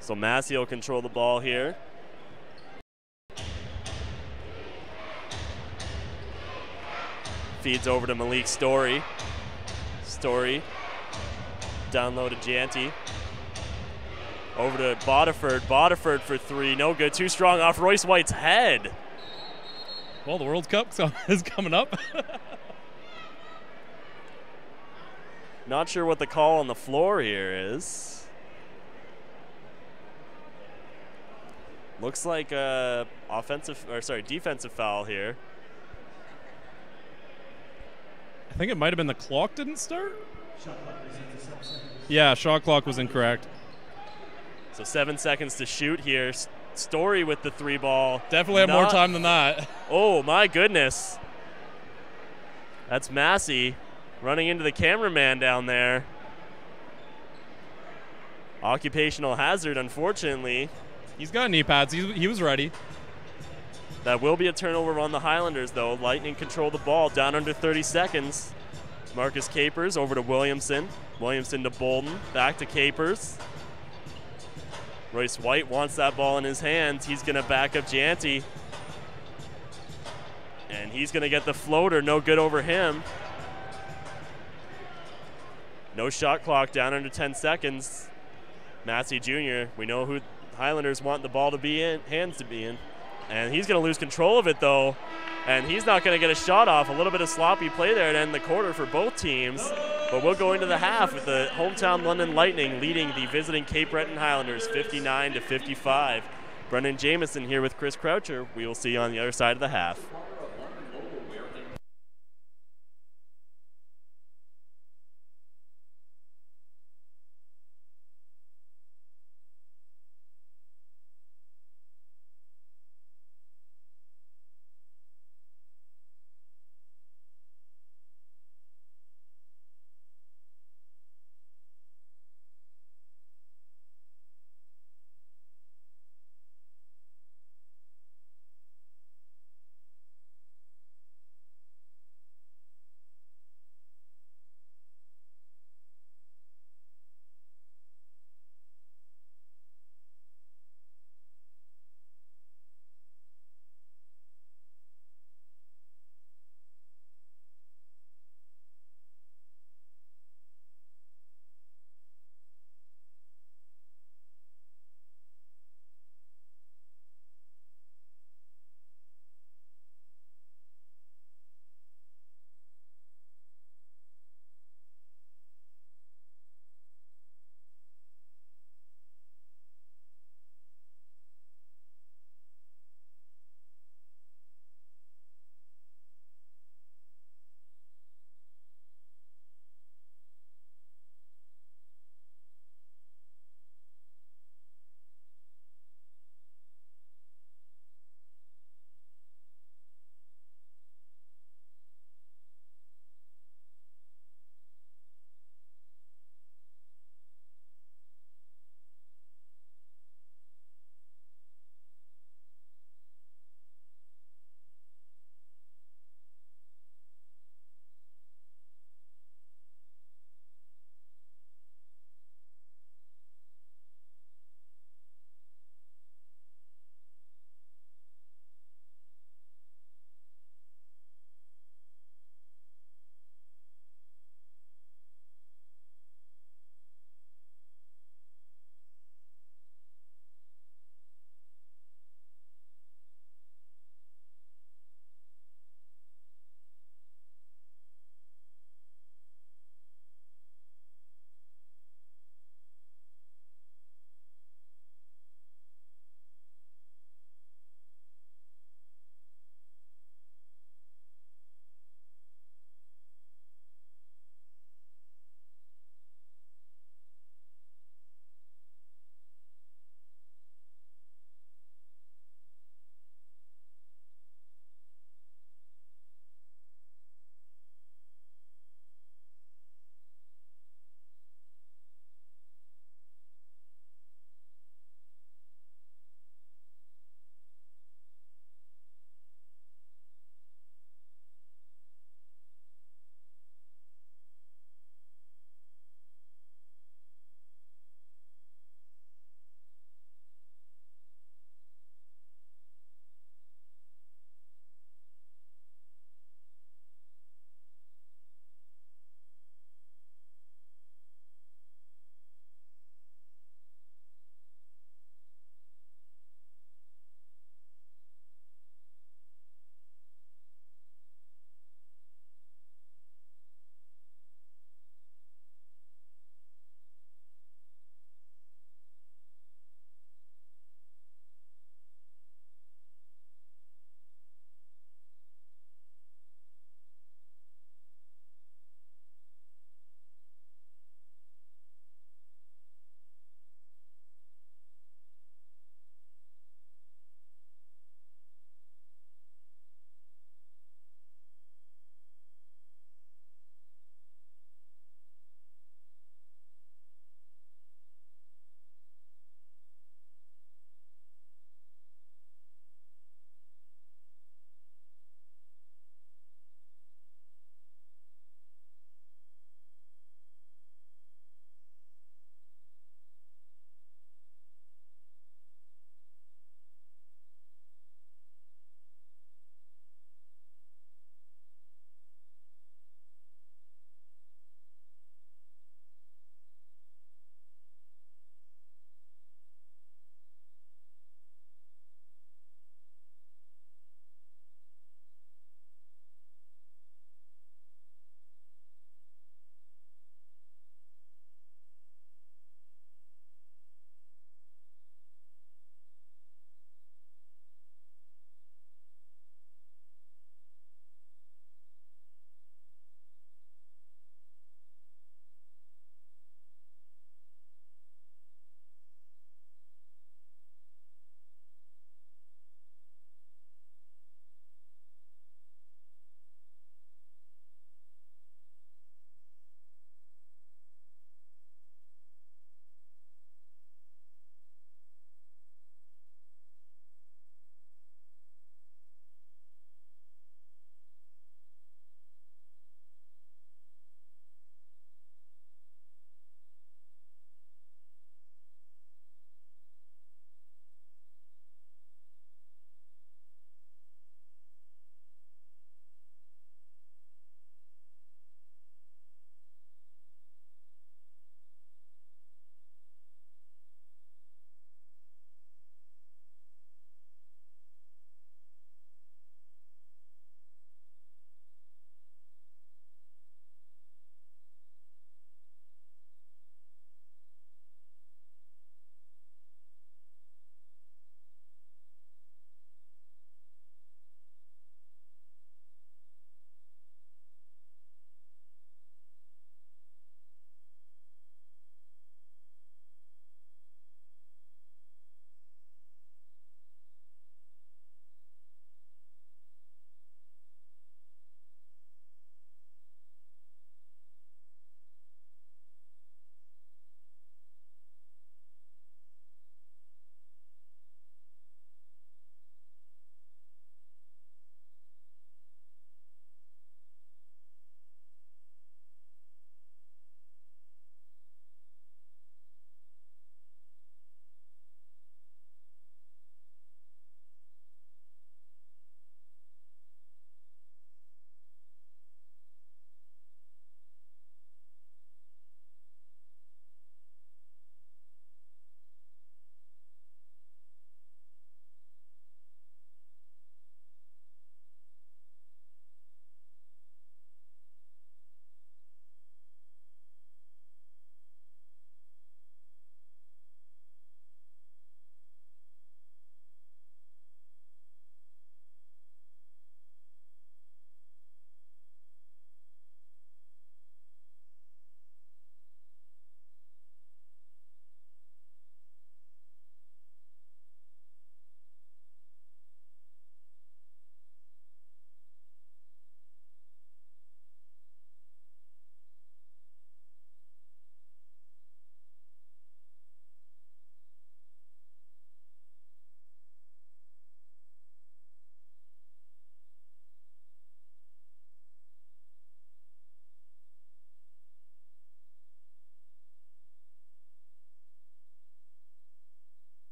So Massey will control the ball here. Feeds over to Malik Story. Story. Down low to Janty. Over to Bodiford. Bodiford for three. No good. Too strong off Royce White's head. Well, the World Cup is coming up. Not sure what the call on the floor here is. Looks like a offensive or sorry, defensive foul here. I think it might have been the clock didn't start. Yeah, shot clock was incorrect. So seven seconds to shoot here. Story with the three ball. Definitely have Not, more time than that. Oh my goodness. That's Massey running into the cameraman down there. Occupational hazard, unfortunately. He's got knee pads. He, he was ready. That will be a turnover on the Highlanders, though. Lightning control the ball down under 30 seconds. Marcus Capers over to Williamson. Williamson to Bolden. Back to Capers. Royce White wants that ball in his hands. He's going to back up Janty. And he's going to get the floater. No good over him. No shot clock down under 10 seconds. Massey Jr., we know who Highlanders want the ball to be in, hands to be in. And he's going to lose control of it, though. And he's not going to get a shot off. A little bit of sloppy play there to end the quarter for both teams. But we'll go into the half with the hometown London Lightning leading the visiting Cape Breton Highlanders 59 to 55. Brendan Jameson here with Chris Croucher. We will see you on the other side of the half.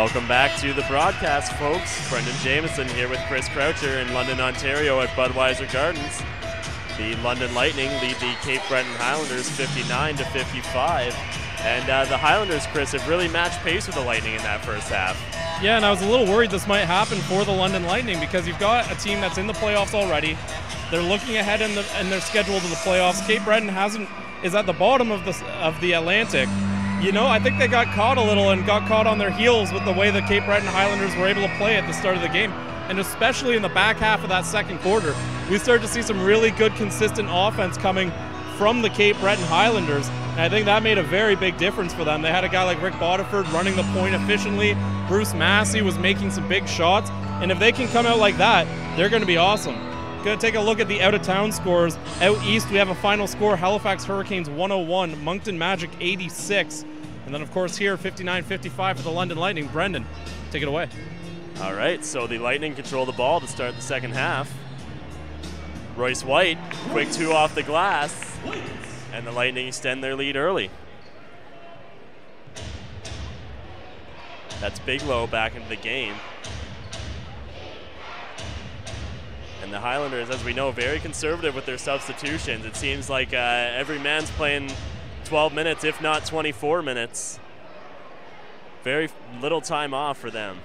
Welcome back to the broadcast, folks. Brendan Jameson here with Chris Croucher in London, Ontario at Budweiser Gardens. The London Lightning lead the Cape Breton Highlanders 59 to 55. And uh, the Highlanders, Chris, have really matched pace with the Lightning in that first half. Yeah, and I was a little worried this might happen for the London Lightning because you've got a team that's in the playoffs already. They're looking ahead in, the, in their schedule to the playoffs. Cape Breton hasn't is at the bottom of the of the Atlantic you know, I think they got caught a little and got caught on their heels with the way the Cape Breton Highlanders were able to play at the start of the game. And especially in the back half of that second quarter, we started to see some really good, consistent offense coming from the Cape Breton Highlanders. And I think that made a very big difference for them. They had a guy like Rick Bodiford running the point efficiently. Bruce Massey was making some big shots. And if they can come out like that, they're going to be awesome. Going to take a look at the out of town scores. Out east, we have a final score Halifax Hurricanes 101, Moncton Magic 86. And then, of course, here 59 55 for the London Lightning. Brendan, take it away. All right, so the Lightning control the ball to start the second half. Royce White, quick two off the glass, and the Lightning extend their lead early. That's Biglow back into the game. And the Highlanders, as we know, very conservative with their substitutions. It seems like uh, every man's playing 12 minutes, if not 24 minutes. Very little time off for them.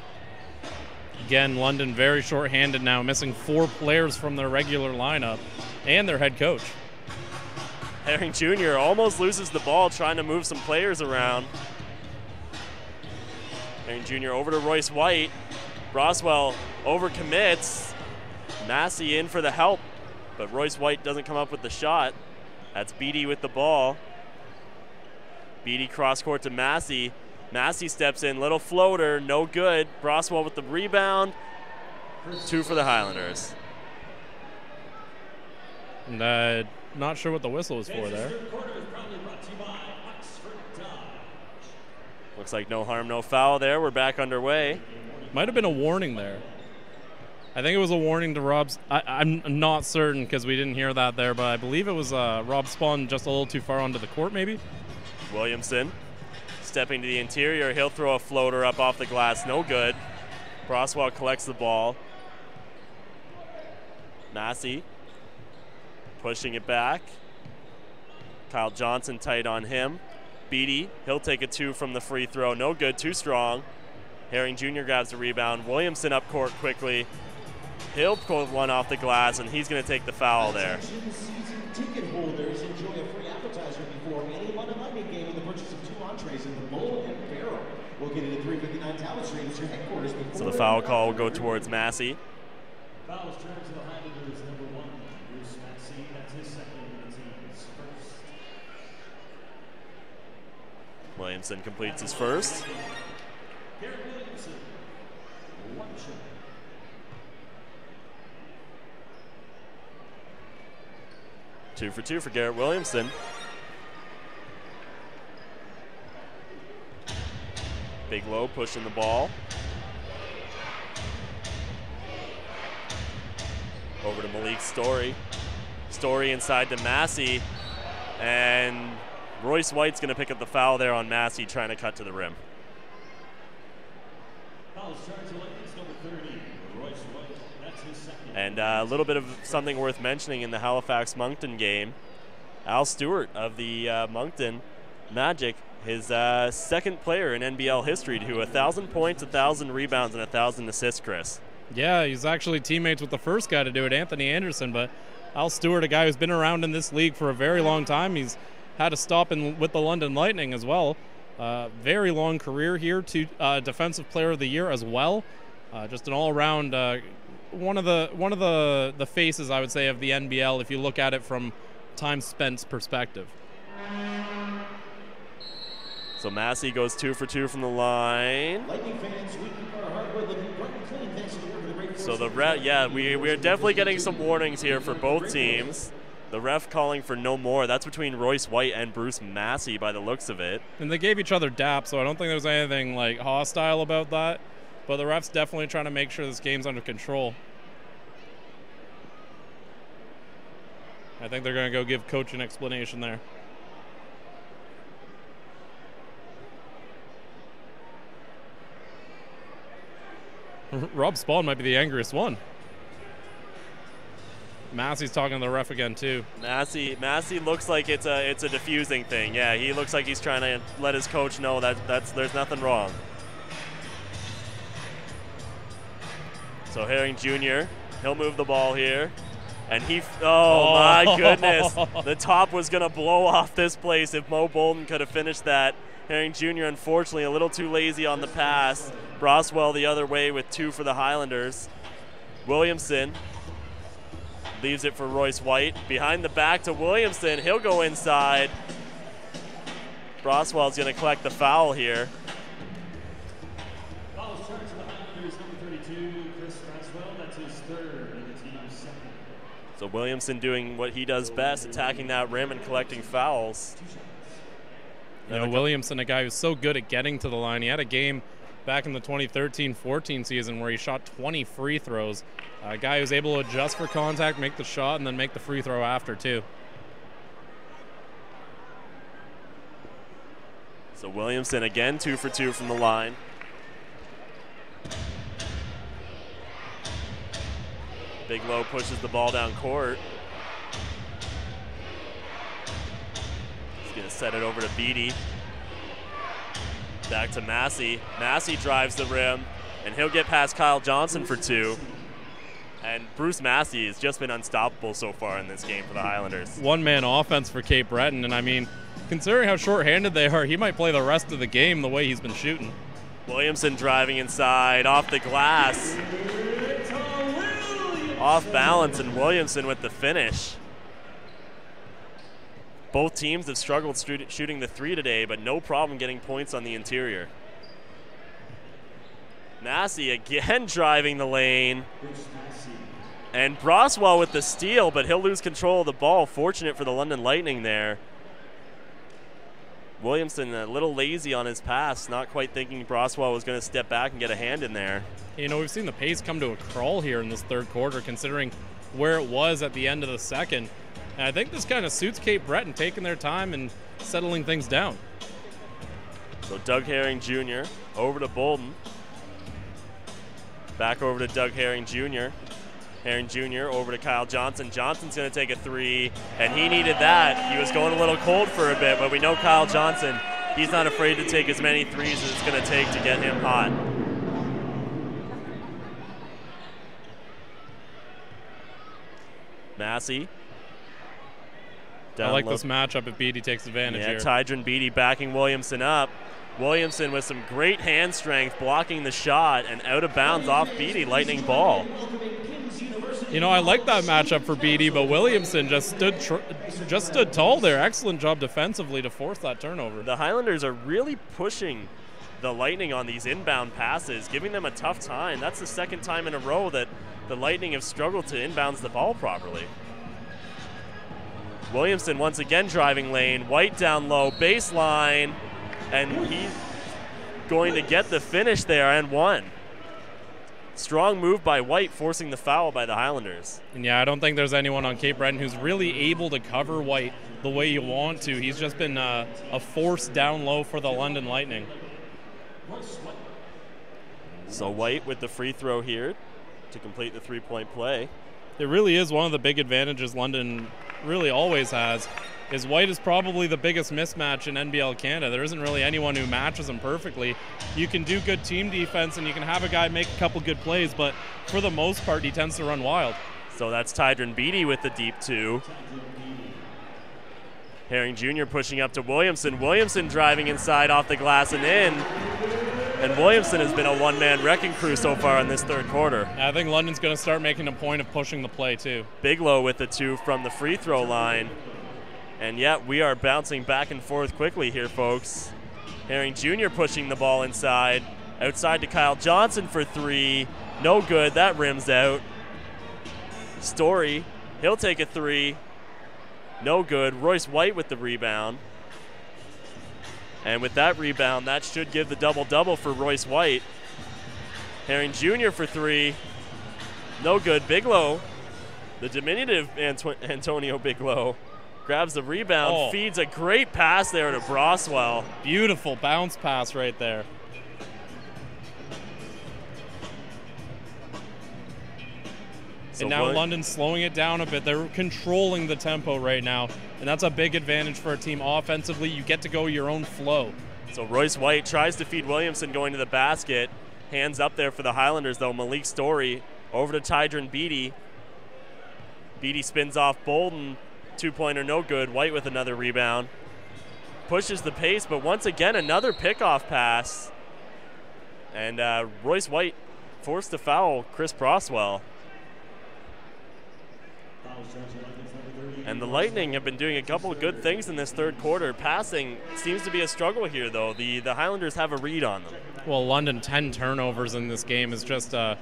Again, London very short-handed now, missing four players from their regular lineup and their head coach. Herring Jr. almost loses the ball trying to move some players around. Herring Jr. over to Royce White. Braswell overcommits. Massey in for the help, but Royce White doesn't come up with the shot. That's Beatty with the ball. Beatty cross court to Massey. Massey steps in, little floater, no good. Braswell with the rebound. Two for the Highlanders. And, uh, not sure what the whistle was for there. Looks like no harm, no foul there. We're back underway. Might have been a warning there. I think it was a warning to Rob's. I, am not certain because we didn't hear that there, but I believe it was uh, Rob Spon just a little too far onto the court, maybe. Williamson stepping to the interior. He'll throw a floater up off the glass. No good. Braswell collects the ball. Massey pushing it back. Kyle Johnson tight on him. Beatty, he'll take a two from the free throw. No good, too strong. Herring Jr. grabs the rebound. Williamson up court quickly. He'll pull one off the glass, and he's going to take the foul there. Ticket holders enjoy a free appetizer before any London Lightning game with the purchase of two entrees in the Bull and Barrel. Located at 359 Talbot Street is your headquarters. So the foul call will go towards Massey. Fouls turn to the Highlanders, number one, Bruce Massey. That's his second, and the team's first. Williamson completes his first. Garrett Williamson, one shot. Two for two for Garrett Williamson. Biglow pushing the ball. Over to Malik Story. Story inside to Massey. And Royce White's going to pick up the foul there on Massey trying to cut to the rim. Fouls charged number 30. And uh, a little bit of something worth mentioning in the Halifax Moncton game. Al Stewart of the uh, Moncton Magic, his uh, second player in NBL history to 1,000 points, 1,000 rebounds, and 1,000 assists, Chris. Yeah, he's actually teammates with the first guy to do it, Anthony Anderson. But Al Stewart, a guy who's been around in this league for a very long time, he's had a stop in with the London Lightning as well. Uh, very long career here, to uh, Defensive Player of the Year as well. Uh, just an all-around uh, one of the one of the the faces I would say of the NBL if you look at it from time spent perspective. So Massey goes two for two from the line. So the ref, yeah, we we're definitely getting some warnings here for both teams. The ref calling for no more. That's between Royce White and Bruce Massey by the looks of it. And they gave each other dap, so I don't think there was anything like hostile about that. But the ref's definitely trying to make sure this game's under control. I think they're going to go give coach an explanation there. Rob Spon might be the angriest one. Massey's talking to the ref again too. Massey Massey looks like it's a it's a diffusing thing. Yeah, he looks like he's trying to let his coach know that that's there's nothing wrong. So Herring Jr. He'll move the ball here. And he, oh, Oh. my goodness. The top was going to blow off this place if Mo Bolden could have finished that. Herring Jr., unfortunately, a little too lazy on the pass. Braswell the other way with two for the Highlanders. Williamson leaves it for Royce White. Behind the back to Williamson. He'll go inside. Braswell's going to collect the foul here. Foul charge to the Highlanders, number 32, Chris Braswell. That's his third and the team's second. So Williamson doing what he does best, attacking that rim and collecting fouls. You know, Williamson, a guy who's so good at getting to the line. He had a game back in the 2013-14 season where he shot 20 free throws. A guy who's able to adjust for contact, make the shot, and then make the free throw after too. So Williamson again two for two from the line. Biglow pushes the ball down court. He's going to set it over to Beatty. Back to Massey. Massey drives the rim, and he'll get past Kyle Johnson for two. And Bruce Massey has just been unstoppable so far in this game for the Highlanders. One-man offense for Cape Breton, and I mean, considering how short-handed they are, he might play the rest of the game the way he's been shooting. Williamson driving inside, off the glass. Off balance, and Williamson with the finish. Both teams have struggled stru- shooting the three today, but no problem getting points on the interior. Massey again driving the lane. And Braswell with the steal, but he'll lose control of the ball. Fortunate for the London Lightning there. Williamson a little lazy on his pass, not quite thinking Braswell was going to step back and get a hand in there. You know, we've seen the pace come to a crawl here in this third quarter, considering where it was at the end of the second. And I think this kind of suits Cape Breton taking their time and settling things down. So Doug Herring Jr. over to Bolden. Back over to Doug Herring Jr. Herring Jr. over to Kyle Johnson. Johnson's going to take a three, and he needed that. He was going a little cold for a bit, but we know Kyle Johnson, he's not afraid to take as many threes as it's going to take to get him hot. Massey. I like low- this matchup if Beatty takes advantage yeah, here. Tydron Beatty backing Williamson up. Williamson with some great hand strength blocking the shot and out of bounds off Beatty, lightning ball. You know, I like that matchup for Beatty, but Williamson just stood tr- just stood tall there. Excellent job defensively to force that turnover. The Highlanders are really pushing the Lightning on these inbound passes, giving them a tough time. That's the second time in a row that the Lightning have struggled to inbounds the ball properly. Williamson once again driving lane, White down low, baseline, and he's going to get the finish there and one. Strong move by White, forcing the foul by the Highlanders. And yeah, I don't think there's anyone on Cape Breton who's really able to cover White the way you want to. He's just been uh, a force down low for the London Lightning. So White with the free throw here to complete the three-point play. It really is one of the big advantages London really always has. Is White is probably the biggest mismatch in NBL Canada. There isn't really anyone who matches him perfectly. You can do good team defense and you can have a guy make a couple good plays, but for the most part, he tends to run wild. So that's Tydron Beatty with the deep two. Herring Jr. pushing up to Williamson. Williamson driving inside off the glass and in. And Williamson has been a one man wrecking crew so far in this third quarter. I think London's going to start making a point of pushing the play too. Biglow with the two from the free throw line. And yet we are bouncing back and forth quickly here, folks. Herring Jr. pushing the ball inside. Outside to Kyle Johnson for three. No good. That rims out. Story. He'll take a three. No good. Royce White with the rebound. And with that rebound, that should give the double double for Royce White. Herring Jr. for three. No good. Biglow, the diminutive Anto- Antonio Biglow, grabs the rebound, Oh. feeds a great pass there to Braswell. Beautiful bounce pass right there. So and now Willi- London's slowing it down a bit. They're controlling the tempo right now, and that's a big advantage for a team offensively. You get to go your own flow. So Royce White tries to feed Williamson going to the basket. Hands up there for the Highlanders, though. Malik Story over to Tydron Beatty. Beatty spins off Bolden. Two pointer, no good. White with another rebound. Pushes the pace, but once again, another pickoff pass. And uh, Royce White forced to foul Chris Braswell. And the Lightning have been doing a couple of good things in this third quarter. Passing seems to be a struggle here, though. The the Highlanders have a read on them. Well, London 10 turnovers in this game is just uh,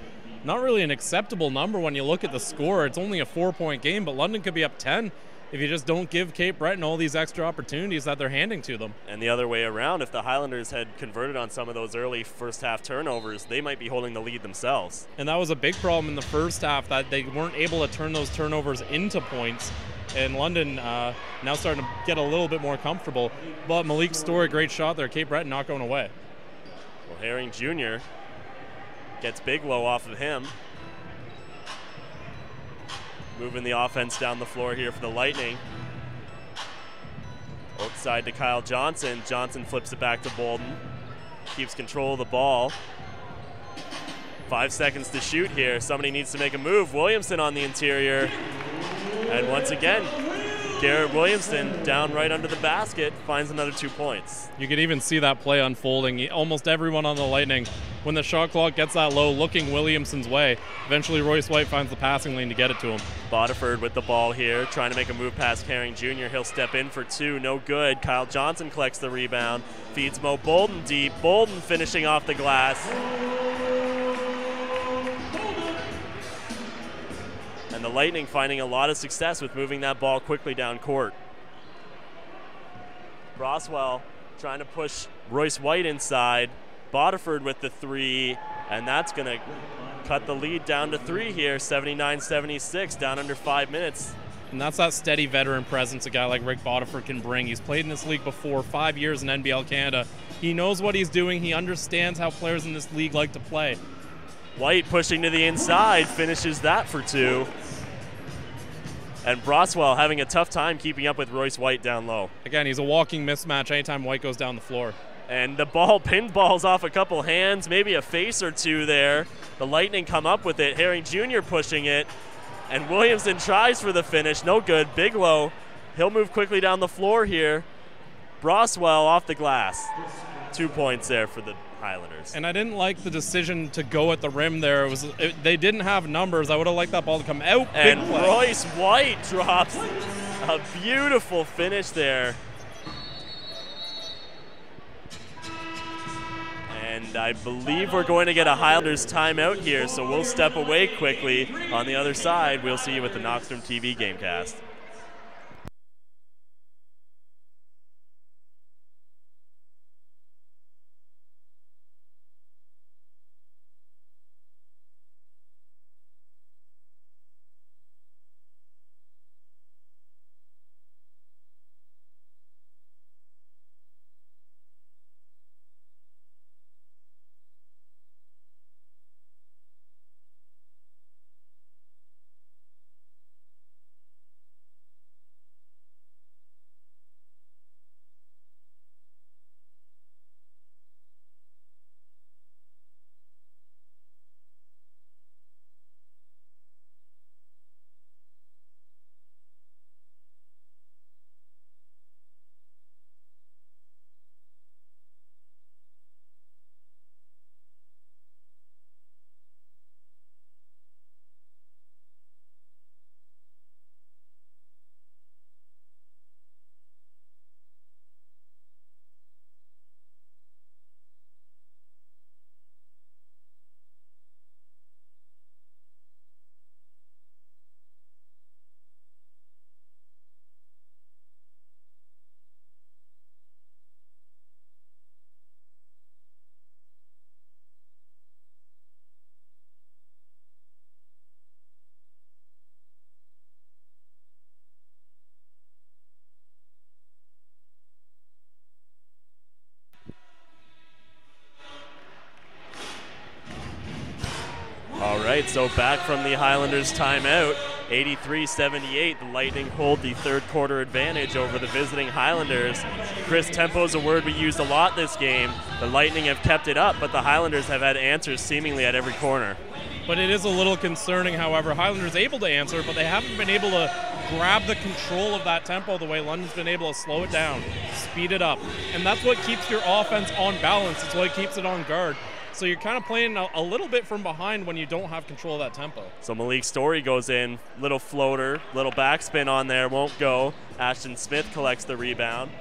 not really an acceptable number when you look at the score. It's only a four point game, but London could be up 10 if you just don't give Cape Breton all these extra opportunities that they're handing to them. And the other way around, if the Highlanders had converted on some of those early first half turnovers, they might be holding the lead themselves. And that was a big problem in the first half that they weren't able to turn those turnovers into points. And London uh, now starting to get a little bit more comfortable. But Malik Story, great shot there. Cape Breton not going away. Well, Herring Jr. gets Biglow off of him. Moving the offense down the floor here for the Lightning. Outside to Kyle Johnson. Johnson flips it back to Bolden. Keeps control of the ball. Five seconds to shoot here. Somebody needs to make a move. Williamson on the interior. And once again, Garrett Williamson down right under the basket finds another two points. You can even see that play unfolding. Almost everyone on the Lightning, when the shot clock gets that low, looking Williamson's way. Eventually, Royce White finds the passing lane to get it to him. Bodiford with the ball here, trying to make a move past Herring Jr. He'll step in for two, no good. Kyle Johnson collects the rebound, feeds Mo Bolden deep. Bolden finishing off the glass. And the Lightning finding a lot of success with moving that ball quickly down court. Braswell trying to push Royce White inside. Bodiford with the three, and that's going to cut the lead down to three here, 79 76, down under five minutes. And that's that steady veteran presence a guy like Rick Bodiford can bring. He's played in this league before, five years in NBL Canada. He knows what he's doing. He understands how players in this league like to play. White pushing to the inside, finishes that for two. And Braswell having a tough time keeping up with Royce White down low. Again, he's a walking mismatch anytime White goes down the floor. And the ball pinballs off a couple hands, maybe a face or two there. The Lightning come up with it. Herring Jr. pushing it. And Williamson tries for the finish. No good. Biglow, he'll move quickly down the floor here. Braswell off the glass. Two points there for the Highlanders. And I didn't like the decision to go at the rim there. It was it, they didn't have numbers. I would have liked that ball to come out. And. Royce White drops a beautiful finish there. And I believe we're going to get a Highlanders timeout here, so we'll step away quickly. On the other side, we'll see you with the Knoxstrom TV Gamecast. So back from the Highlanders timeout, 83-78. The Lightning hold the third quarter advantage over the visiting Highlanders. Chris, tempo is a word we used a lot this game. The Lightning have kept it up, but the Highlanders have had answers seemingly at every corner. But it is a little concerning, however. Highlanders able to answer, but they haven't been able to grab the control of that tempo the way London's been able to slow it down, speed it up. And that's what keeps your offense on balance. It's what keeps it on guard. So you're kind of playing a, a, little bit from behind when you don't have control of that tempo. So Malik Story goes in, little floater, little backspin on there, won't go. Ashton Smith collects the rebound.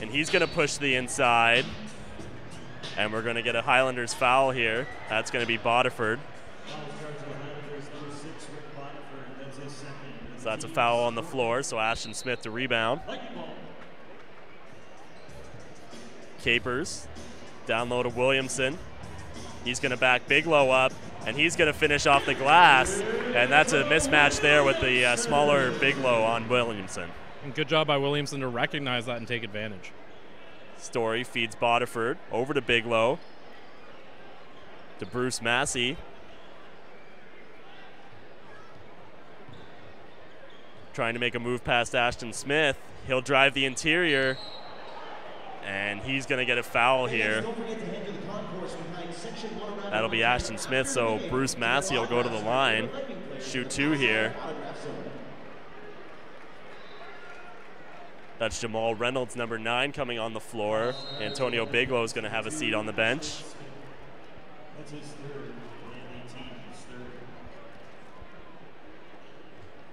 And he's going to push the inside. And we're going to get a Highlanders foul here. That's going to be Bodiford. So that's a foul on the floor. So Ashton Smith to rebound. Capers down low to Williamson. He's going to back Biglow up, and he's going to finish off the glass. And that's a mismatch there with the uh, smaller Biglow on Williamson. And good job by Williamson to recognize that and take advantage. Story feeds Bodiford over to Biglow. To Bruce Massey. Trying to make a move past Ashton Smith. He'll drive the interior. And he's going to get a foul here. That'll be Ashton Smith, so Bruce Massey will go to the line. Shoot two here. That's Jamal Reynolds, number nine, coming on the floor. Antonio Biglow is going to have a seat on the bench.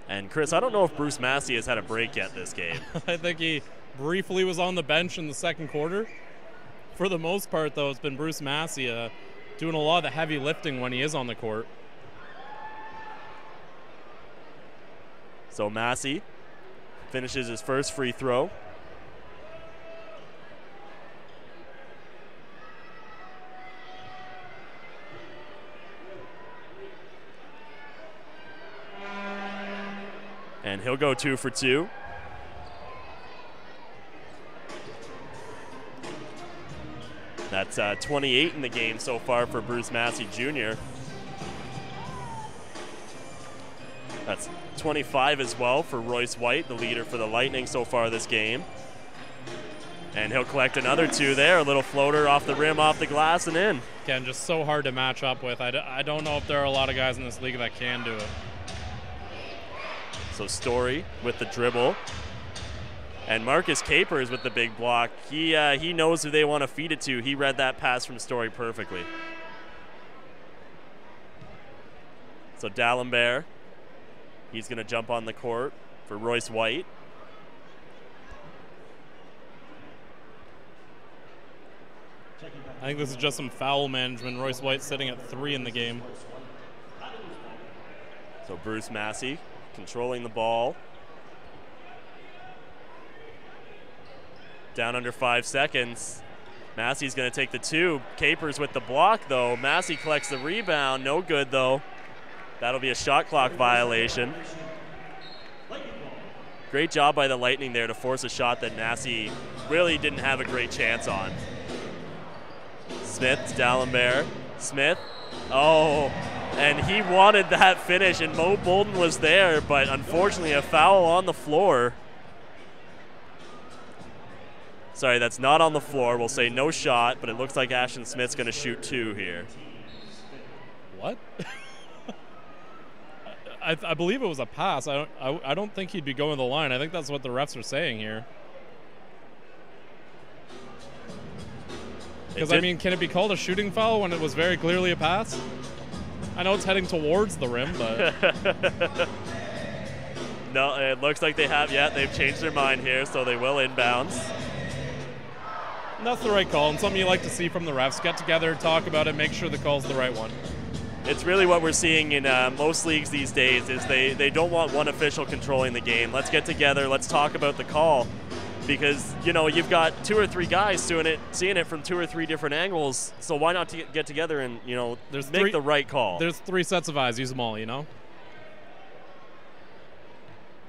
And Chris, I don't know if Bruce Massey has had a break yet this game. I think he briefly was on the bench in the second quarter. For the most part, though, it's been Bruce Massey uh, doing a lot of the heavy lifting when he is on the court. So Massey finishes his first free throw. And he'll go two for two. That's uh, 28 in the game so far for Bruce Massey Jr. That's 25 as well for Royce White, the leader for the Lightning so far this game. And he'll collect another two there. A little floater off the rim, off the glass, and in. Again, just so hard to match up with. I d- I don't know if there are a lot of guys in this league that can do it. So Story with the dribble. And Marcus Capers with the big block. He, uh, he knows who they want to feed it to. He read that pass from Story perfectly. So D'Alembert, he's going to jump on the court for Royce White. I think this is just some foul management. Royce White sitting at three in the game. So Bruce Massey controlling the ball. Down under five seconds. Massey's going to take the two. Capers with the block, though. Massey collects the rebound. No good, though. That'll be a shot clock violation. Great job by the Lightning there to force a shot that Massey really didn't have a great chance on. Smith, D'Alembert. Smith. Oh, and he wanted that finish, and Mo Bolden was there, but unfortunately, a foul on the floor. Sorry, that's not on the floor. We'll say no shot, but it looks like Ashton Smith's going to shoot two here. What? I, I, believe it was a pass. I don't. I, I don't think he'd be going the line. I think that's what the refs are saying here. Because I mean, can it be called a shooting foul when it was very clearly a pass? I know it's heading towards the rim, but no, it looks like they have. Yeah, they've changed their mind here, so they will inbounds. And that's the right call, and something you like to see from the refs. Get together, talk about it, make sure the call's the right one. It's really what we're seeing in uh, most leagues these days. Is they they don't want one official controlling the game. Let's get together. Let's talk about the call, because you know you've got two or three guys doing it, seeing it from two or three different angles. So why not t- get together and you know there's make three, the right call? There's three sets of eyes. Use them all. You know.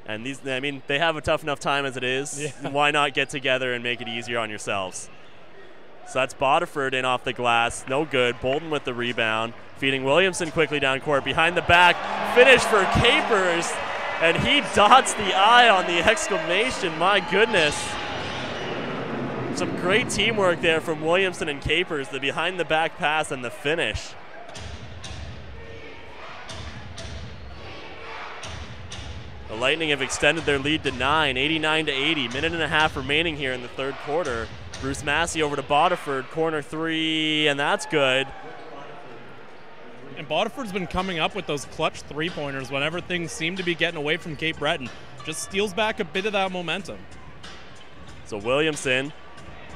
And these, I mean, they have a tough enough time as it is. Yeah. Why not get together and make it easier on yourselves? So that's Bodiford in off the glass. No good. Bolden with the rebound. Feeding Williamson quickly down court. Behind the back. Finish for Capers. And he dots the I on the exclamation. My goodness. Some great teamwork there from Williamson and Capers. The behind the back pass and the finish. The Lightning have extended their lead to nine, 89 to 80. Minute and a half remaining here in the third quarter. Bruce Massey over to Bodiford, corner three, and that's good. And Bodiford's been coming up with those clutch three pointers whenever things seem to be getting away from Cape Breton. Just steals back a bit of that momentum. So Williamson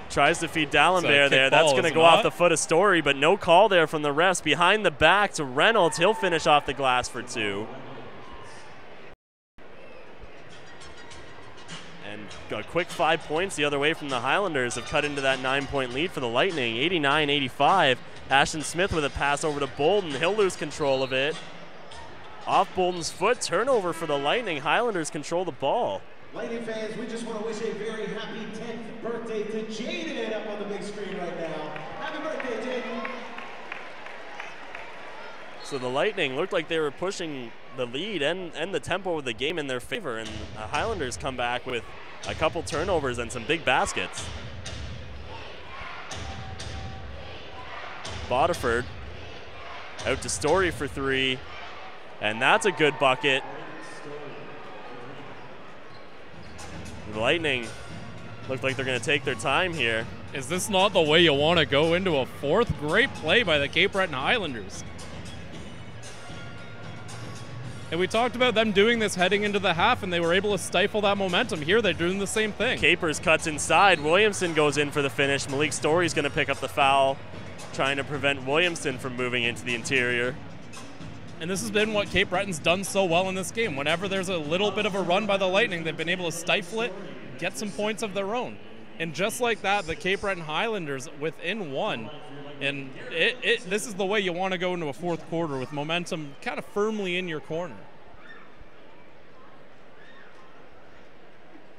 tries to feed D'Alembert there. That's going to go off the foot of Story, but no call there from the refs. Behind the back to Reynolds. He'll finish off the glass for two. A quick five points the other way from the Highlanders have cut into that nine point lead for the Lightning, 89 85. Ashton Smith with a pass over to Bolden. He'll lose control of it. Off Bolden's foot, turnover for the Lightning. Highlanders control the ball. Lightning fans, we just want to wish a very happy 10th birthday to Jaden up on the big screen right now. Happy birthday, Jaden. So the Lightning looked like they were pushing the lead and, and the tempo of the game in their favor, and the Highlanders come back with a couple turnovers and some big baskets. Bodiford out to Story for three, and that's a good bucket. The Lightning look like they're going to take their time here. Is this not the way you want to go into a fourth? Great play by the Cape Breton Highlanders. And we talked about them doing this heading into the half, and they were able to stifle that momentum. Here, they're doing the same thing. Capers cuts inside. Williamson goes in for the finish. Malik Story's going to pick up the foul, trying to prevent Williamson from moving into the interior. And this has been what Cape Breton's done so well in this game. Whenever there's a little bit of a run by the Lightning, they've been able to stifle it, get some points of their own. And just like that, the Cape Breton Highlanders within one. And it, it, this is the way you want to go into a fourth quarter with momentum kind of firmly in your corner.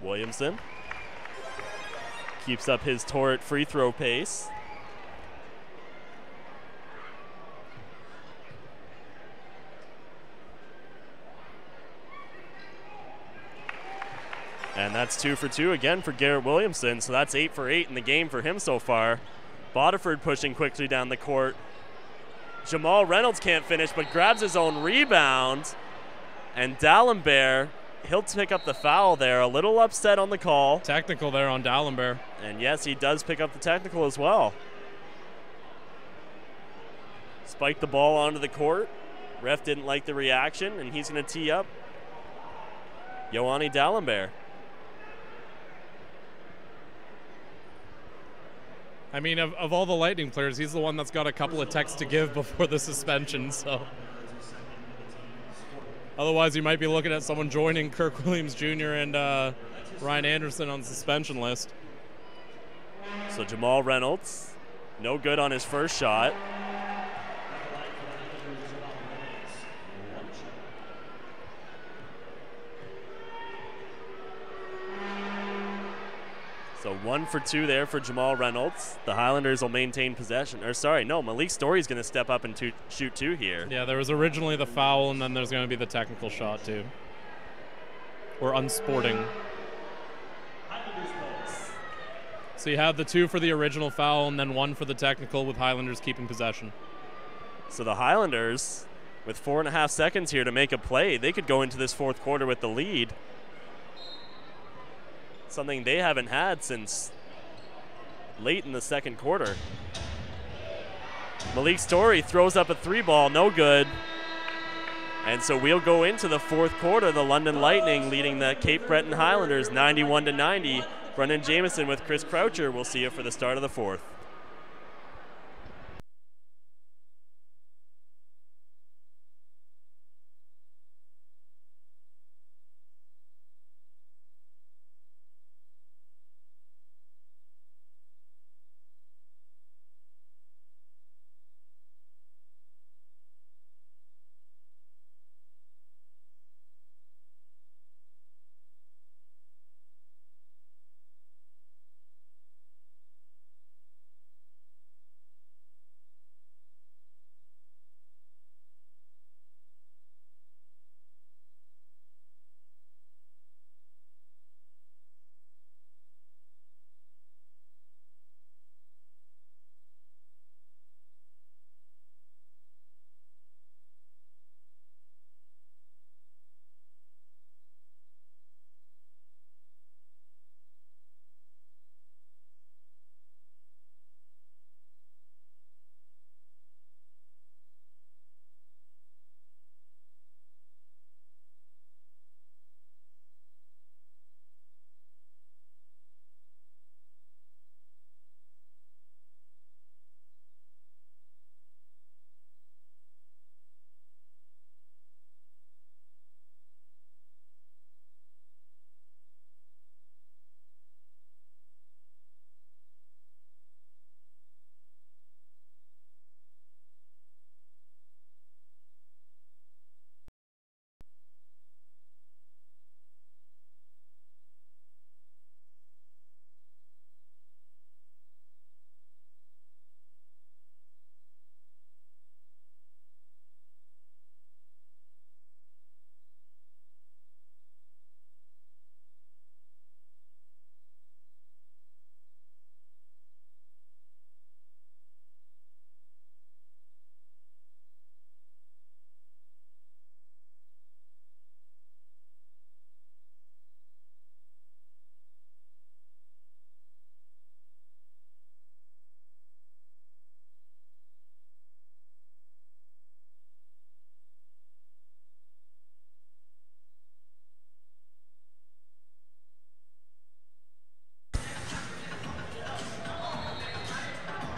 Williamson keeps up his torrid free throw pace. And that's two for two again for Garrett Williamson. So that's eight for eight in the game for him so far. Bodiford pushing quickly down the court. Jamal Reynolds can't finish, but grabs his own rebound. And D'Alembert, he'll pick up the foul there. A little upset on the call. Technical there on D'Alembert. And yes, he does pick up the technical as well. Spiked the ball onto the court. Ref didn't like the reaction, and he's going to tee up Joanni D'Alembert. I mean, of, of all the Lightning players, he's the one that's got a couple of texts to give before the suspension, so. Otherwise, you might be looking at someone joining Kirk Williams Jr. and uh, Ryan Anderson on the suspension list. So Jamal Reynolds, no good on his first shot. One for two there for Jamal Reynolds. The Highlanders will maintain possession. Or sorry, no, Malik Story's going to step up and two, shoot two here. Yeah, there was originally the foul, and then there's going to be the technical shot, too. Or unsporting. So you have the two for the original foul, and then one for the technical, with Highlanders keeping possession. So the Highlanders, with four and a half seconds here to make a play, they could go into this fourth quarter with the lead. Something they haven't had since late in the second quarter. Malik Story throws up a three ball, no good. And so we'll go into the fourth quarter. The London Lightning leading the Cape Breton Highlanders 91 to 90. Brendan Jameson with Chris Croucher. We'll see you for the start of the fourth.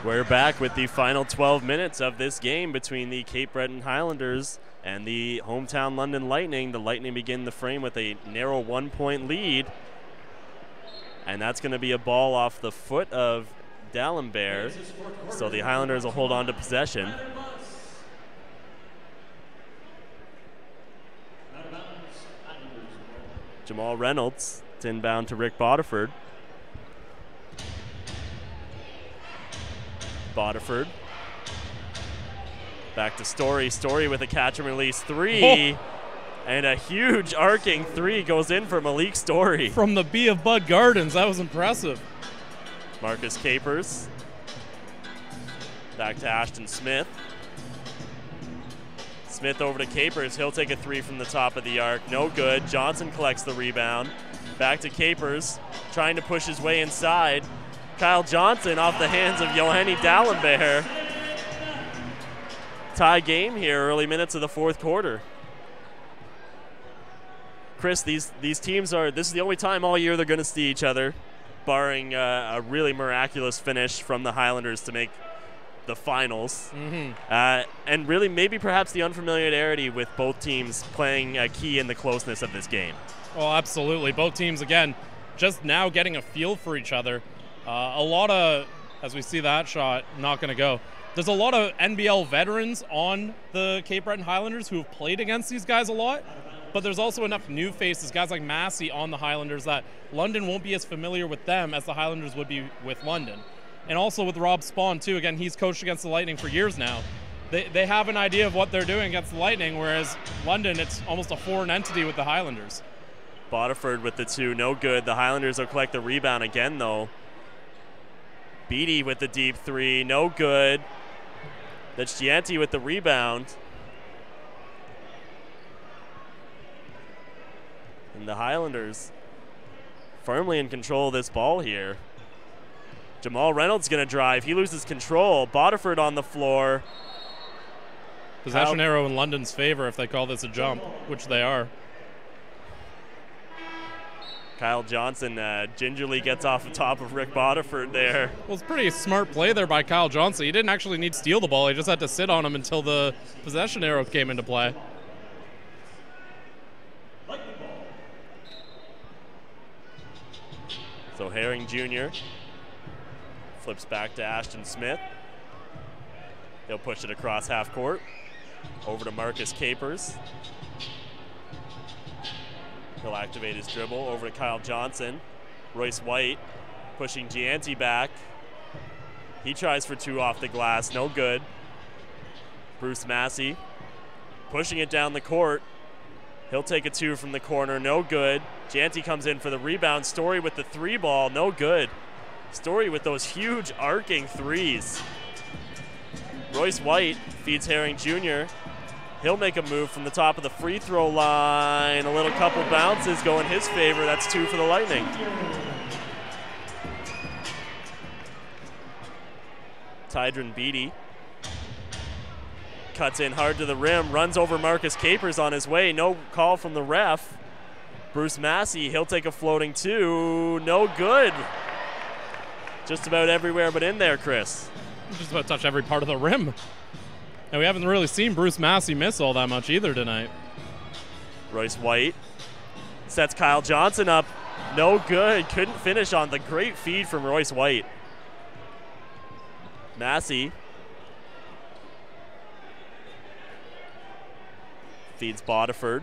We're back with the final 12 minutes of this game between the Cape Breton Highlanders and the hometown London Lightning. The Lightning begin the frame with a narrow one point lead. And that's going to be a ball off the foot of D'Alembert. So the Highlanders will hold on to possession. Jamal Reynolds, it's inbound to Rick Bodiford. Bodiford. Back to Story. Story with a catch and release three. Oh. And a huge arcing three goes in for Malik Story. From the B of Bud Gardens, that was impressive. Marcus Capers. Back to Ashton Smith. Smith over to Capers. He'll take a three from the top of the arc. No good. Johnson collects the rebound. Back to Capers, trying to push his way inside. Kyle Johnson off the hands of Johanny D'Alembert. Tie game here, early minutes of the fourth quarter. Chris, these these teams are. This is the only time all year they're going to see each other, barring uh, a really miraculous finish from the Highlanders to make the finals. Mm-hmm. Uh, and really, maybe perhaps the unfamiliarity with both teams playing a key in the closeness of this game. Well, absolutely. Both teams, again, just now getting a feel for each other. Uh, a lot of, as we see that shot, not going to go. There's a lot of NBL veterans on the Cape Breton Highlanders who have played against these guys a lot, but there's also enough new faces, guys like Massey on the Highlanders, that London won't be as familiar with them as the Highlanders would be with London. And also with Rob Spon, too. Again, he's coached against the Lightning for years now. They, they have an idea of what they're doing against the Lightning, whereas London, it's almost a foreign entity with the Highlanders. Bodiford with the two, no good. The Highlanders will collect the rebound again, though. Beatty with the deep three, no good. That's Gianti with the rebound. And the Highlanders firmly in control of this ball here. Jamal Reynolds going to drive. He loses control. Bodiford on the floor. Possession arrow in London's favor if they call this a jump, which they are. Kyle Johnson uh, gingerly gets off the top of Rick Bodiford there. Well, it's a pretty smart play there by Kyle Johnson. He didn't actually need to steal the ball. He just had to sit on him until the possession arrow came into play. So Herring Jr. flips back to Ashton Smith. He'll push it across half court. Over to Marcus Capers. He'll activate his dribble. Over to Kyle Johnson. Royce White pushing Gianti back. He tries for two off the glass. No good. Bruce Massey pushing it down the court. He'll take a two from the corner, no good. Janty comes in for the rebound. Story with the three ball, no good. Story with those huge arcing threes. Royce White feeds Herring Jr. He'll make a move from the top of the free throw line. A little couple bounces go in his favor. That's two for the Lightning. Tydron Beatty cuts in hard to the rim, runs over Marcus Capers on his way. No call from the ref. Bruce Massey, he'll take a floating two. No good. Just about everywhere but in there, Chris. Just about touch every part of the rim. And we haven't really seen Bruce Massey miss all that much either tonight. Royce White sets Kyle Johnson up. No good. Couldn't finish on the great feed from Royce White. Massey feeds Bodiford.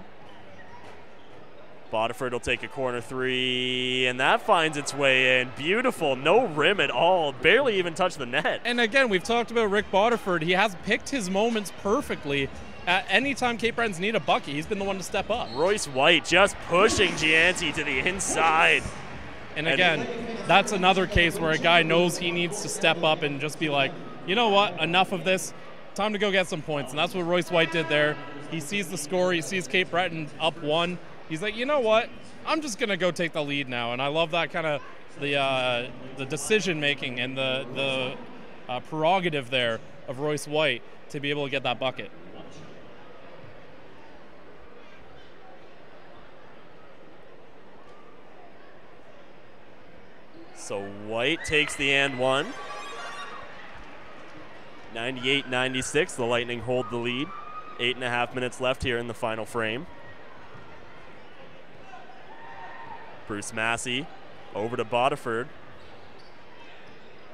Bodiford will take a corner three, and that finds its way in. Beautiful. No rim at all. Barely even touched the net. And again, we've talked about Rick Bodiford. He has picked his moments perfectly. At any time Cape Breton's need a bucket, he's been the one to step up. Royce White just pushing Gianti to the inside. And And- again, that's another case where a guy knows he needs to step up and just be like, you know what, enough of this. Time to go get some points. And that's what Royce White did there. He sees the score, he sees Cape Breton up one. He's like, you know what, I'm just gonna go take the lead now. And I love that kind of the uh, the decision making and the the uh, prerogative there of Royce White to be able to get that bucket. So White takes the and one. 98 96. The Lightning hold the lead. Eight and a half minutes left here in the final frame. Bruce Massey over to Bodiford.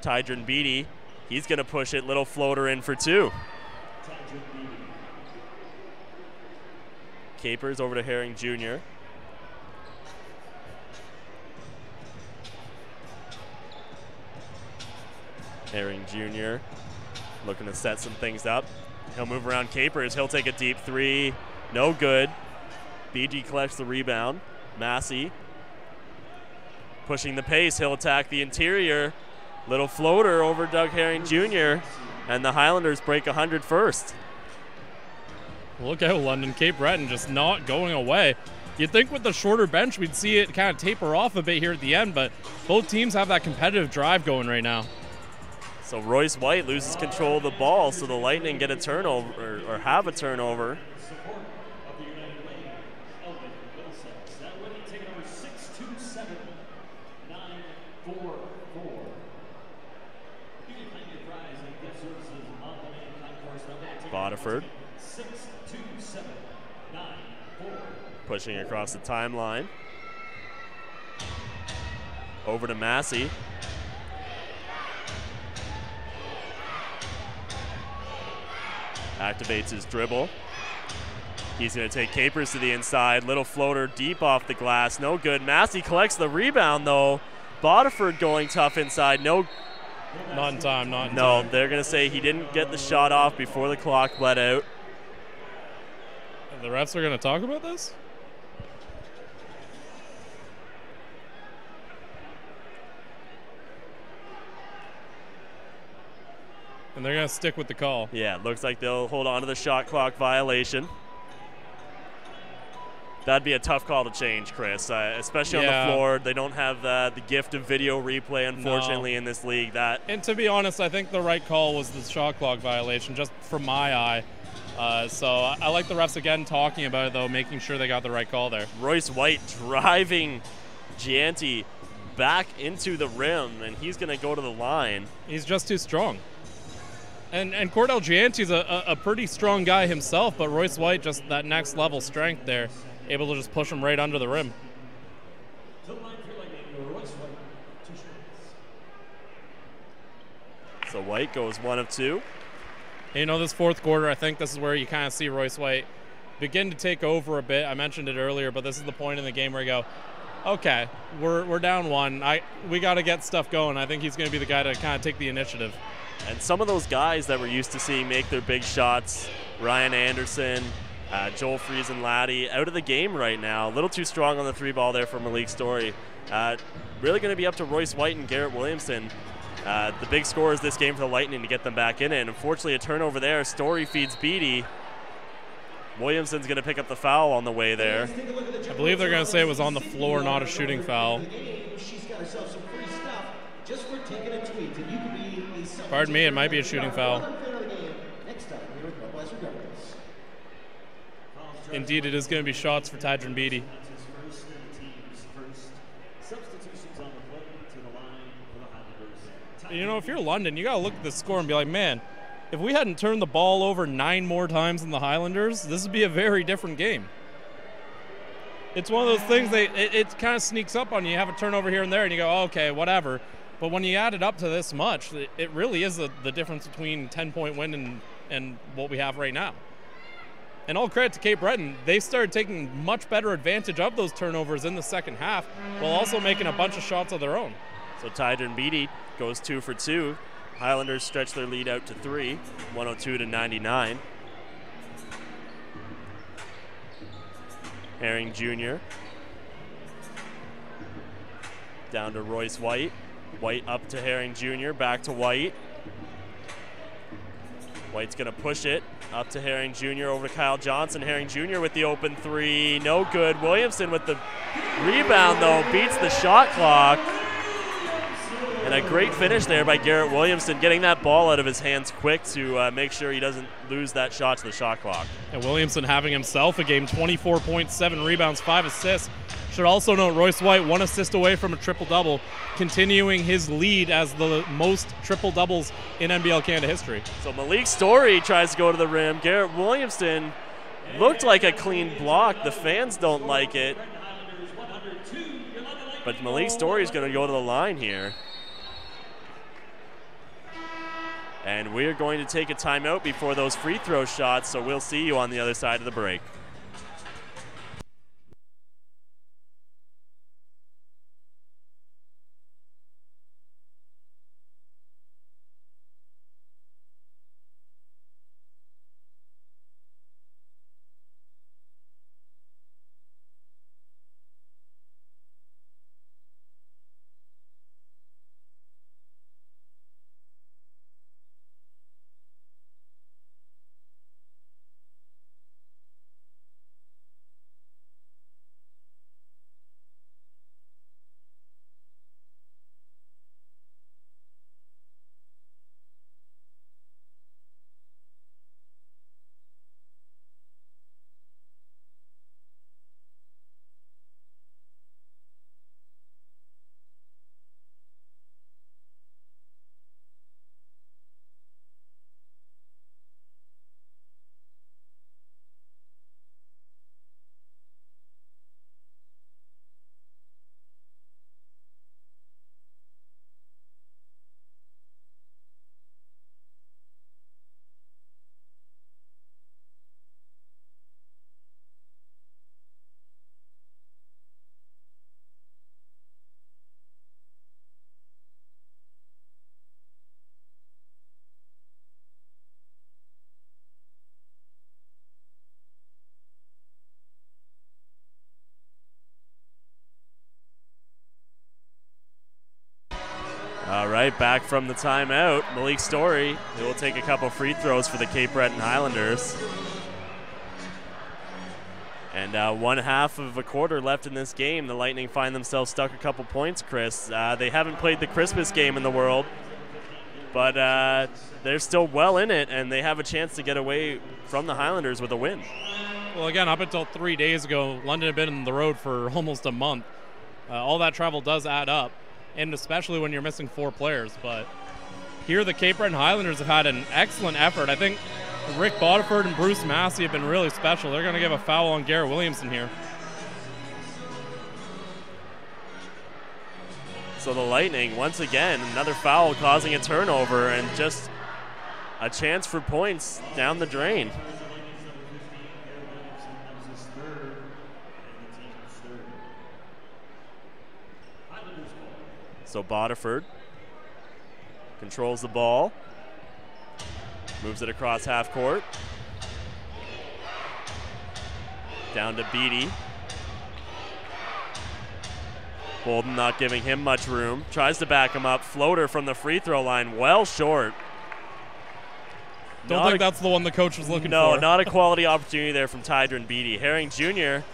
Tydron Beatty, he's going to push it. Little floater in for two. Capers over to Herring Jr. Herring Jr. looking to set some things up. He'll move around Capers. He'll take a deep three. No good. BG collects the rebound. Massey pushing the pace. He'll attack the interior. Little floater over Doug Herring Jr. And the Highlanders break 100 first. Look out, London. Cape Breton just not going away. You'd think with the shorter bench, we'd see it kind of taper off a bit here at the end, but both teams have that competitive drive going right now. So Royce White loses control of the ball, so the Lightning get a turnover or, or have a turnover. Support of the United Way, Elgin Middlesex. That winning ticket number 627944. You can claim your prize at gift services on the main concourse. 62794. pushing across the timeline. Over to Massey. Activates his dribble. He's going to take Capers to the inside. Little floater deep off the glass. No good. Massey collects the rebound, though. Bodiford going tough inside. No, Not in time, not in no. time. They're going to say he didn't get the shot off before the clock bled out. The refs are going to talk about this? And they're going to stick with the call. Yeah, looks like they'll hold on to the shot clock violation. That'd be a tough call to change, Chris, uh, especially on the floor. They don't have uh, the gift of video replay, unfortunately, in this league. That And to be honest, I think the right call was the shot clock violation, just from my eye. Uh, so I, I like the refs again talking about it, though, making sure they got the right call there. Royce White driving Gianti back into the rim, and he's going to go to the line. He's just too strong. And and Cordell Gianti's a, a, a pretty strong guy himself, but Royce White just that next level strength there, able to just push him right under the rim. To the line for Lightning, Royce White, two shots. So White goes one of two. You know, this fourth quarter, I think this is where you kind of see Royce White begin to take over a bit. I mentioned it earlier, but this is the point in the game where you go, okay, we're, we're down one. I we got to get stuff going. I think he's going to be the guy to kind of take the initiative. And some of those guys that we're used to seeing make their big shots, Ryan Anderson, uh, Joel and Laddie, out of the game right now. A little too strong on the three ball there for Malik Story. Uh, really going to be up to Royce White and Garrett Williamson. Uh, the big score is this game for the Lightning to get them back in it. And unfortunately, a turnover there. Story feeds Beatty. Williamson's going to pick up the foul on the way there. I believe they're going to say it was on the floor, not a shooting foul. Pardon me, it might be a shooting foul. unfair of the game Next time here at Budweiser Gardens. Indeed, it is going to be shots for Tydron Beatty. You know, if you're London, you got to look at the score and be like, man, if we hadn't turned the ball over nine more times than the Highlanders, this would be a very different game. It's one of those things that it, it kind of sneaks up on you. You have a turnover here and there, and you go, oh, okay, whatever. But when you add it up to this much, it, it really is the, the difference between 10 point win and, and what we have right now. And all credit to Cape Breton, they started taking much better advantage of those turnovers in the second half, while also making a bunch of shots of their own. So Tydron Beatty goes two for two. Highlanders stretch their lead out to three, 102 to 99. Herring Jr. Down to Royce White. White up to Herring Jr. Back to White. White's going to push it up to Herring Jr. over to Kyle Johnson. Herring Jr. with the open three. No good. Williamson with the rebound, though, beats the shot clock. And a great finish there by Garrett Williamson, getting that ball out of his hands quick to uh, make sure he doesn't lose that shot to the shot clock. And Williamson having himself a game 24 points, 7 rebounds, 5 assists. Should also note Royce White one assist away from a triple double, continuing his lead as the most triple doubles in NBL Canada history. So Malik Story tries to go to the rim. Garrett Williamson looked like a clean block. The fans don't like it. But Malik Story is going to go to the line here. And we're going to take a timeout before those free throw shots, so we'll see you on the other side of the break. Right, back from the timeout. Malik Story he will take a couple free throws for the Cape Breton Highlanders. And uh, one half of a quarter left in this game. The Lightning find themselves stuck a couple points, Chris. Uh, they haven't played the Christmas game in the world, but uh, they're still well in it, and they have a chance to get away from the Highlanders with a win. Well, again, up until three days ago, London had been on the road for almost a month. Uh, all that travel does add up, and especially when you're missing four players. But here, the Cape Breton Highlanders have had an excellent effort. I think Rick Bodiford and Bruce Massey have been really special. They're going to give a foul on Garrett Williamson here. So the Lightning, once again, another foul causing a turnover and just a chance for points down the drain. So Bodiford controls the ball, moves it across half court. Down to Beatty. Bolden not giving him much room. Tries to back him up. Floater from the free throw line, well short. Don't Not think a- that's the one the coach was looking no, for. No, not a quality opportunity there from Tydron Beatty. Herring Jr.,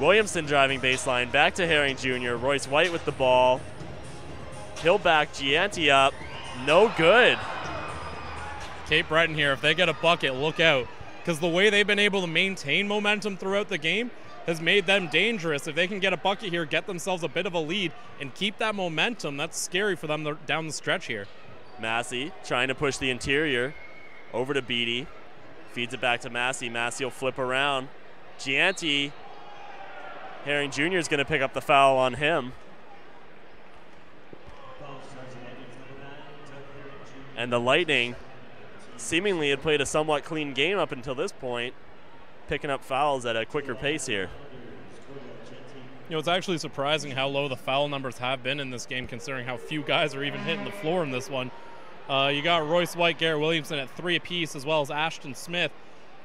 Williamson driving baseline, back to Herring Jr., Royce White with the ball. Hill back, Gianti up. No good. Cape Breton here, if they get a bucket, look out. Because the way they've been able to maintain momentum throughout the game has made them dangerous. If they can get a bucket here, get themselves a bit of a lead, and keep that momentum, that's scary for them down the stretch here. Massey trying to push the interior over to Beatty. Feeds it back to Massey. Massey will flip around. Gianti, Herring Jr. is going to pick up the foul on him. And the Lightning seemingly had played a somewhat clean game up until this point, picking up fouls at a quicker pace here. You know, it's actually surprising how low the foul numbers have been in this game, considering how few guys are even hitting the floor in this one. Uh, you got Royce White, Garrett Williamson at three apiece, as well as Ashton Smith.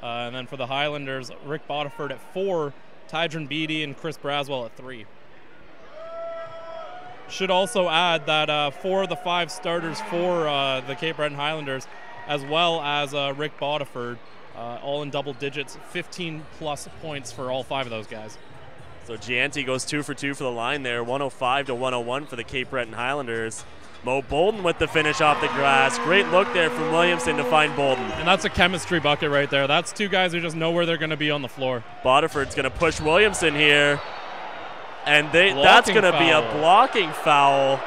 Uh, and then for the Highlanders, Rick Bodiford at four, Tydron Beatty and Chris Braswell at three. Should also add that uh, four of the five starters for uh, the Cape Breton Highlanders, as well as uh, Rick Bodiford, uh, all in double digits, 15 plus points for all five of those guys. So Gianti goes two for two for the line there, 105 to 101 for the Cape Breton Highlanders. Mo Bolden with the finish off the glass. Great look there from Williamson to find Bolden. And that's a chemistry bucket right there. That's two guys who just know where they're going to be on the floor. Bodiford's going to push Williamson here. And they that's going to be a blocking foul.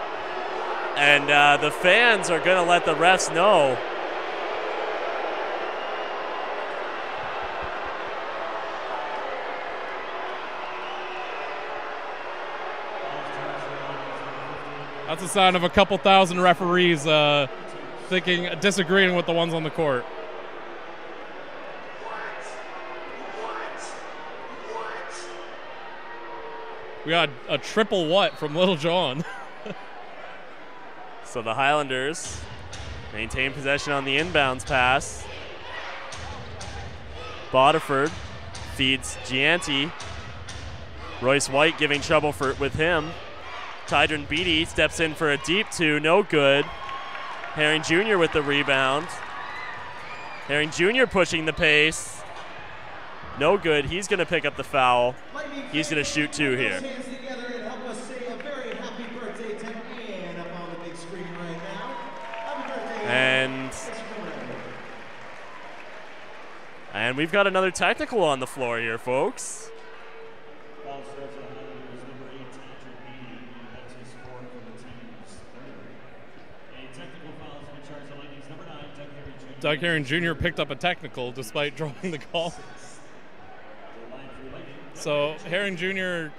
And uh, the fans are going to let the refs know. That's a sign of a couple thousand referees uh, thinking, disagreeing with the ones on the court. We got a triple what from Little John. So the Highlanders maintain possession on the inbounds pass. Bodiford feeds Gianti. Royce White giving trouble for with him. Tydron Beatty steps in for a deep two, no good. Herring Jr. with the rebound. Herring Jr. pushing the pace. No good. He's going to pick up the foul. He's going to shoot two here. And help us say a very happy birthday to Ann up on the big screen right now. Happy birthday, Ann. And Thanks for coming out. and we've got another technical on the floor here, folks. Foul starts on Highlanders number eight, Tydron Beatty. That's his fourth for the team's third. A technical foul has been charged on Lightning's number nine, Doug Herring Jr. Doug Herring Jr. picked up a technical despite drawing the call. The line for Lightning. So Herring Jr.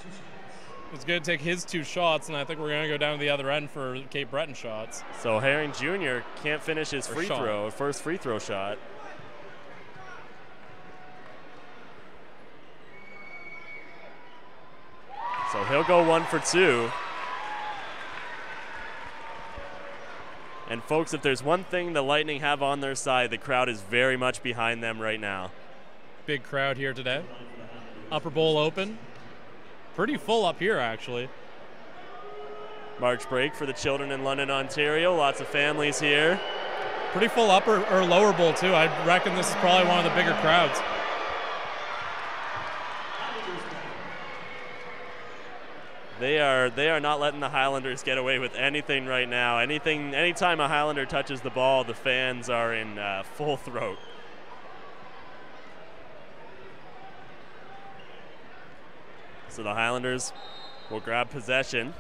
is going to take his two shots, and I think we're going to go down to the other end for Cape Breton shots. So Herring Jr. can't finish his Or free shot. throw, first free throw shot. So he'll go one for two. And folks, if there's one thing the Lightning have on their side, the crowd is very much behind them right now. Big crowd here today. Upper Bowl open. Pretty full up here, actually. March break for the children in London, Ontario. Lots of families here. Pretty full upper or lower bowl too. I reckon this is probably one of the bigger crowds. They are they are not letting the Highlanders get away with anything right now. Anything anytime a Highlander touches the ball, the fans are in uh, full throat. So the Highlanders will grab possession.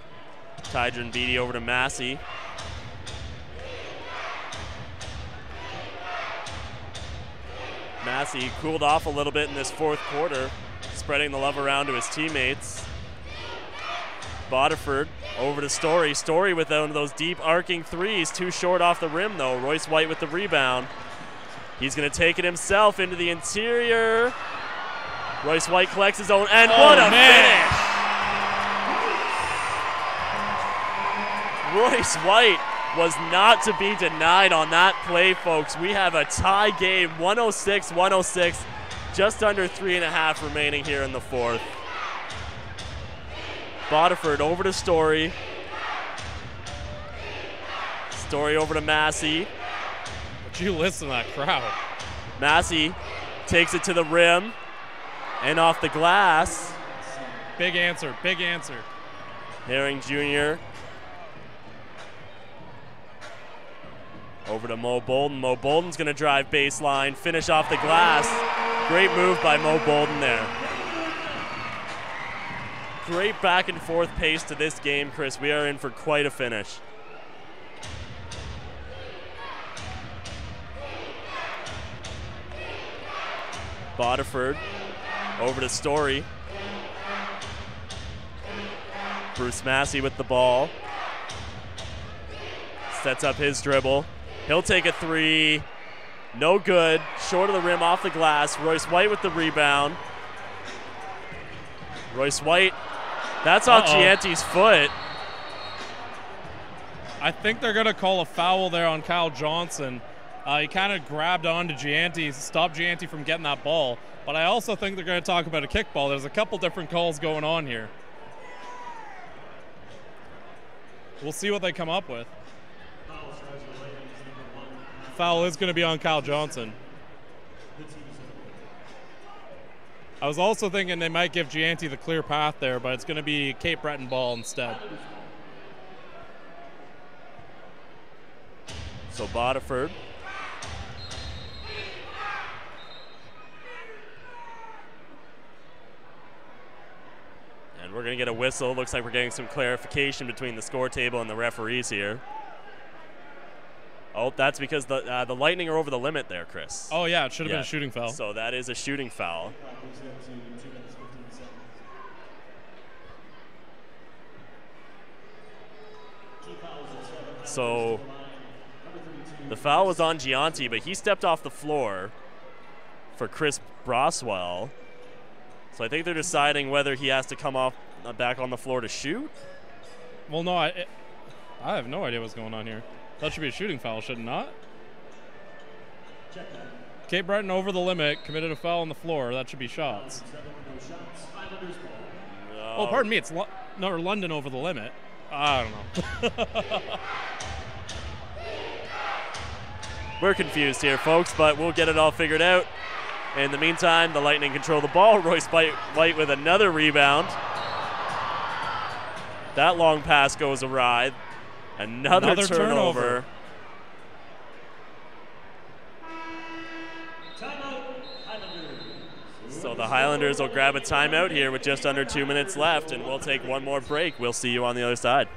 Tydron Beatty over to Massey. Massey cooled off a little bit in this fourth quarter, spreading the love around to his teammates. Bodiford over to Story. Story with one of those deep arcing threes, too short off the rim though. Royce White with the rebound. He's going to take it himself into the interior. Royce White collects his own, and Oh, what a man. finish! Royce White was not to be denied on that play, folks. We have a tie game, 106 106, just under three and a half remaining here in the fourth. Bodiford over to Story. Story over to Massey. But you listen to that crowd. Massey takes it to the rim and off the glass. Big answer. Big answer. Herring Jr. Over to Mo Bolden. Mo Bolden's going to drive baseline, finish off the glass. Great move by Mo Bolden there. Great back and forth pace to this game, Chris. We are in for quite a finish. Bodiford over to Story. Bruce Massey with the ball. Sets up his dribble. He'll take a three. No good. Short of the rim, off the glass. Royce White with the rebound. Royce White. That's on Uh-oh. Gianti's foot. I think they're going to call a foul there on Kyle Johnson. Uh, he kind of grabbed onto Gianti, stopped Gianti from getting that ball. But I also think they're going to talk about a kickball. There's a couple different calls going on here. We'll see what they come up with. Foul is going to be on Kyle Johnson. I was also thinking they might give Gianti the clear path there, but it's going to be Cape Breton ball instead. So Bodiford. And we're going to get a whistle. Looks like we're getting some clarification between the score table and the referees here. Oh, that's because the uh, the Lightning are over the limit there, Chris. Oh yeah, it should have been a shooting foul. So that is a shooting foul. So the foul was on Gianti, but he stepped off the floor for Chris Braswell. So I think they're deciding whether he has to come off uh, back on the floor to shoot. Well, no, I, I have no idea what's going on here. That should be a shooting foul, should it not? Cape Breton over the limit, committed a foul on the floor. That should be shots. Oh, pardon me, it's Lo- no, London over the limit. I don't know. We're confused here, folks, but we'll get it all figured out. In the meantime, the Lightning control the ball. Royce White, White with another rebound. That long pass goes awry. Another, Another turnover. Timeout, Highlanders. So the Highlanders will grab a timeout here with just under two minutes left, and we'll take one more break. We'll see you on the other side.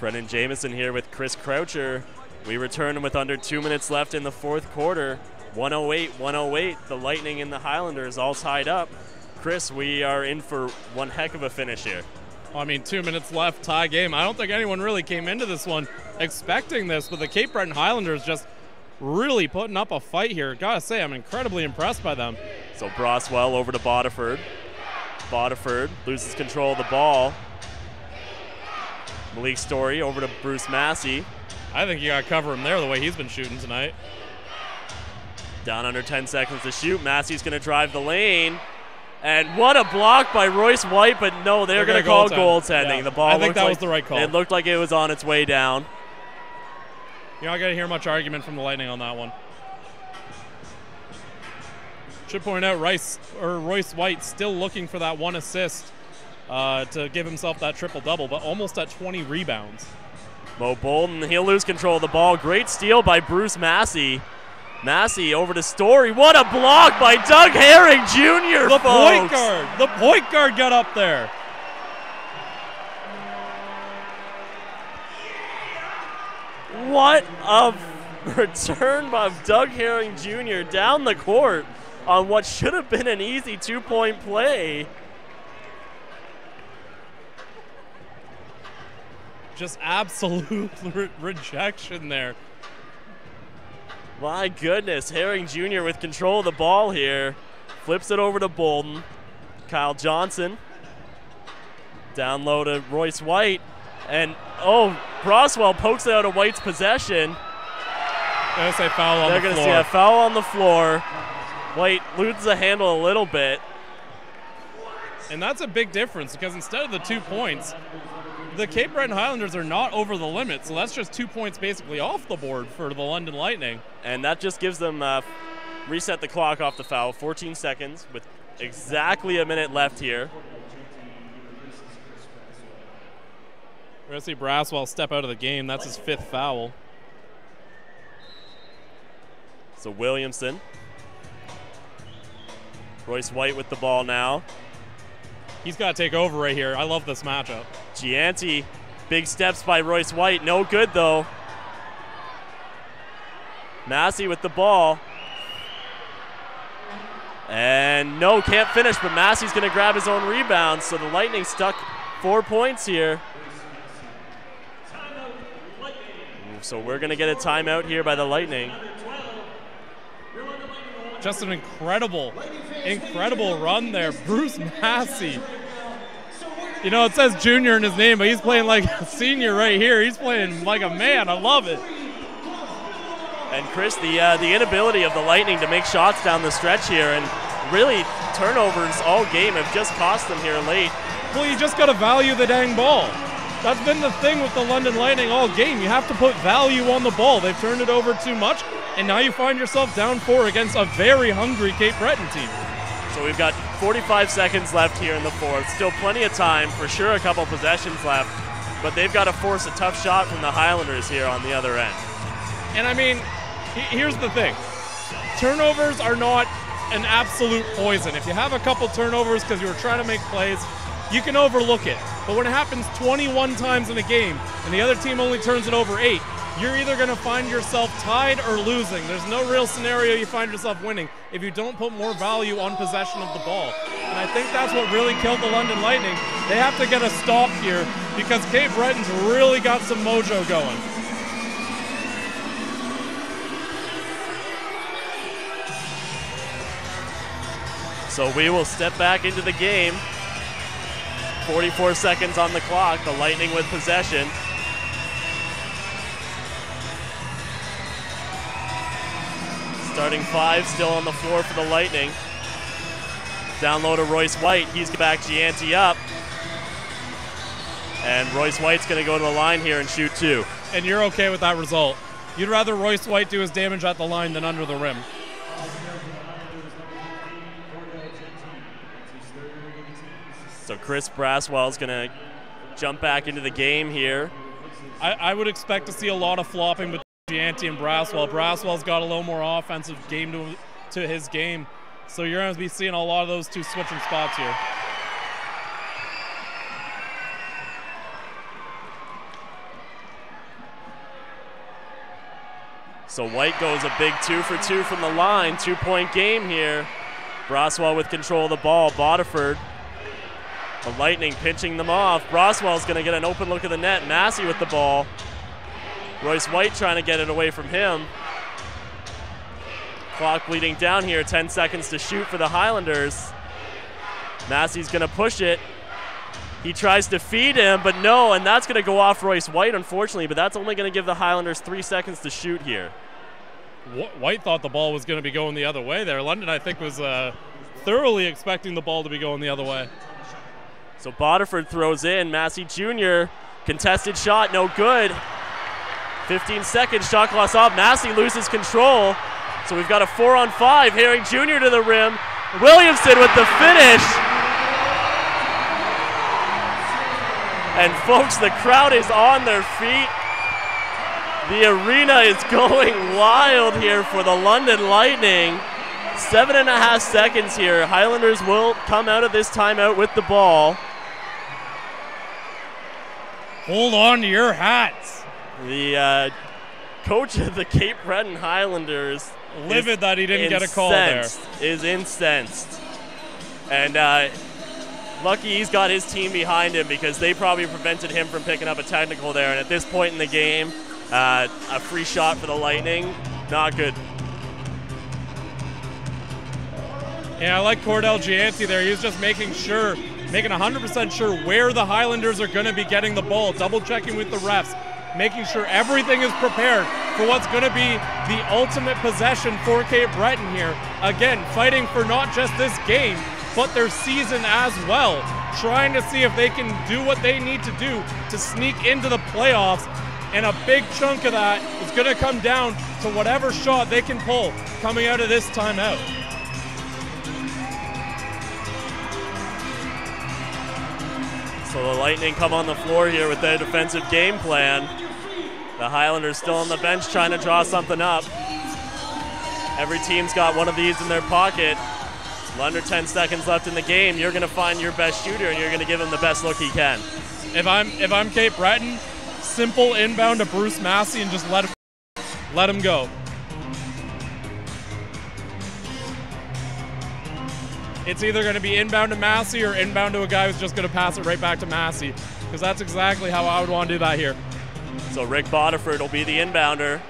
Brendan Jameson here with Chris Croucher. We return with under two minutes left in the fourth quarter. 108 108. The Lightning and the Highlanders all tied up. Chris, we are in for one heck of a finish here. I mean, two minutes left, tie game. I don't think anyone really came into this one expecting this, but the Cape Breton Highlanders just really putting up a fight here. Gotta say, I'm incredibly impressed by them. So Braswell over to Bodiford. Bodiford loses control of the ball. Malik Story over to Bruce Massey. I think you gotta cover him there the way he's been shooting tonight. Down under 10 seconds to shoot. Massey's going to drive the lane. And what a block by Royce White, but no, they're, They're going to call goaltend. goaltending. Yeah. The ball I think that like- was the right call. It looked like it was on its way down. You're not going to hear much argument from the Lightning on that one. Should point out Rice or Royce White still looking for that one assist uh, to give himself that triple double, but almost at 20 rebounds. Mo Bolden, he'll lose control of the ball. Great steal by Bruce Massey. Massey over to Story. What a block by Doug Herring Jr. The folks. point guard, the point guard got up there. What a return by Doug Herring Jr. down the court on what should have been an easy two point play. Just absolute re- rejection there. My goodness, Herring Jr. with control of the ball here. Flips it over to Bolden. Kyle Johnson. Down low to Royce White. And, oh, Braswell pokes it out of White's possession. Gonna say foul on They're the going to see a foul on the floor. White loses the handle a little bit. And that's a big difference because instead of the two points, the Cape Breton Highlanders are not over the limit. So that's just two points basically off the board for the London Lightning. And that just gives them uh, reset the clock off the foul. 14 seconds with exactly a minute left here. We're going to see Braswell step out of the game. That's his fifth foul. So Williamson Royce White with the ball now. He's got to take over right here. I love this matchup. Gianti, big steps by Royce White. No good though. Massey with the ball. And no, can't finish, but Massey's going to grab his own rebound. So the Lightning stuck four points here. So we're going to get a timeout here by the Lightning. Just an incredible, incredible run there. Bruce Massey. You know, it says junior in his name, but he's playing like a senior right here. He's playing like a man. I love it. And Chris, the uh, the inability of the Lightning to make shots down the stretch here, and really turnovers all game have just cost them here late. Well, you just got to value the dang ball. That's been the thing with the London Lightning all game. You have to put value on the ball. They've turned it over too much, and now you find yourself down four against a very hungry Cape Breton team. So we've got 45 seconds left here in the fourth. Still plenty of time, for sure a couple possessions left, but they've got to force a tough shot from the Highlanders here on the other end. And I mean, here's the thing turnovers are not an absolute poison. If you have a couple turnovers because you were trying to make plays, you can overlook it. But when it happens 21 times in a game and the other team only turns it over eight, you're either going to find yourself tied or losing. There's no real scenario you find yourself winning if you don't put more value on possession of the ball. And I think that's what really killed the London Lightning. They have to get a stop here because Cape Breton's really got some mojo going. So we will step back into the game. 44 seconds on the clock. The Lightning with possession. Starting five still on the floor for the Lightning. Down low to Royce White. He's back Gianti up. And Royce White's going to go to the line here and shoot two. And you're okay with that result. You'd rather Royce White do his damage at the line than under the rim. So Chris Braswell is going to jump back into the game here. I, I, would expect to see a lot of flopping between Gianti and Braswell. Braswell's got a little more offensive game to, to his game. So you're going to be seeing a lot of those two switching spots here. So White goes a big two for two from the line. Two point game here. Braswell with control of the ball. Bodiford the Lightning pinching them off. Braswell's going to get an open look at the net. Massey with the ball. Royce White trying to get it away from him. Clock bleeding down here. 10 seconds to shoot for the Highlanders. Massey's going to push it. He tries to feed him, but no, and that's going to go off Royce White, unfortunately, but that's only going to give the Highlanders three seconds to shoot here. White thought the ball was going to be going the other way there. London, I think, was uh, thoroughly expecting the ball to be going the other way. So Bodiford throws in. Massey Jr. contested shot, no good. 15 seconds, shot clock off. Massey loses control. So we've got a four on five. Herring Jr. to the rim. Williamson with the finish. And folks, the crowd is on their feet. The arena is going wild here for the London Lightning. Seven and a half seconds here. Highlanders will come out of this timeout with the ball. Hold on to your hats. The uh, coach of the Cape Breton Highlanders livid that he didn't get a call there. Is incensed, and uh, lucky he's got his team behind him because they probably prevented him from picking up a technical there. And at this point in the game, uh, a free shot for the Lightning, not good. Yeah, I like Cordell Gianti there. He was just making sure making 100% sure where the Highlanders are going to be getting the ball, double checking with the refs, making sure everything is prepared for what's going to be the ultimate possession for Cape Breton here. Again, fighting for not just this game, but their season as well. Trying to see if they can do what they need to do to sneak into the playoffs. And a big chunk of that is going to come down to whatever shot they can pull coming out of this timeout. So the Lightning come on the floor here with their defensive game plan. The Highlanders still on the bench trying to draw something up. Every team's got one of these in their pocket. Under 10 seconds left in the game. You're going to find your best shooter and you're going to give him the best look he can. If I'm if I'm Cape Breton, simple inbound to Bruce Massey and just let him let him go. It's either going to be inbound to Massey or inbound to a guy who's just going to pass it right back to Massey, because that's exactly how I would want to do that here. So Rick Bodiford will be the inbounder.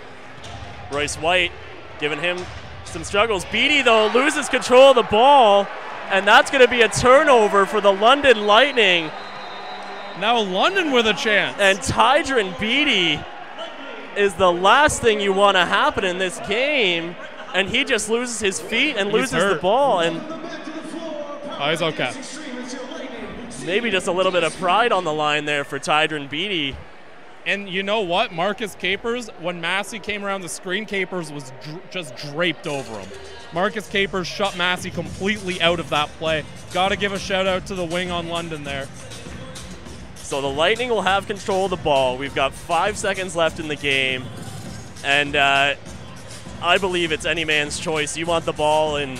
Royce White giving him some struggles. Beatty, though, loses control of the ball, and that's going to be a turnover for the London Lightning. Now London with a chance. And Tydron Beatty is the last thing you want to happen in this game, and he just loses his feet and He's loses the ball, and Okay. maybe just a little bit of pride on the line there for Tydron Beatty. And you know what? Marcus Capers, when Massey came around the screen, Capers was dr- just draped over him. Marcus Capers shut Massey completely out of that play. Got to give a shout out to the wing on London there. So the Lightning will have control of the ball. We've got five seconds left in the game, and uh, I believe it's any man's choice. You want the ball in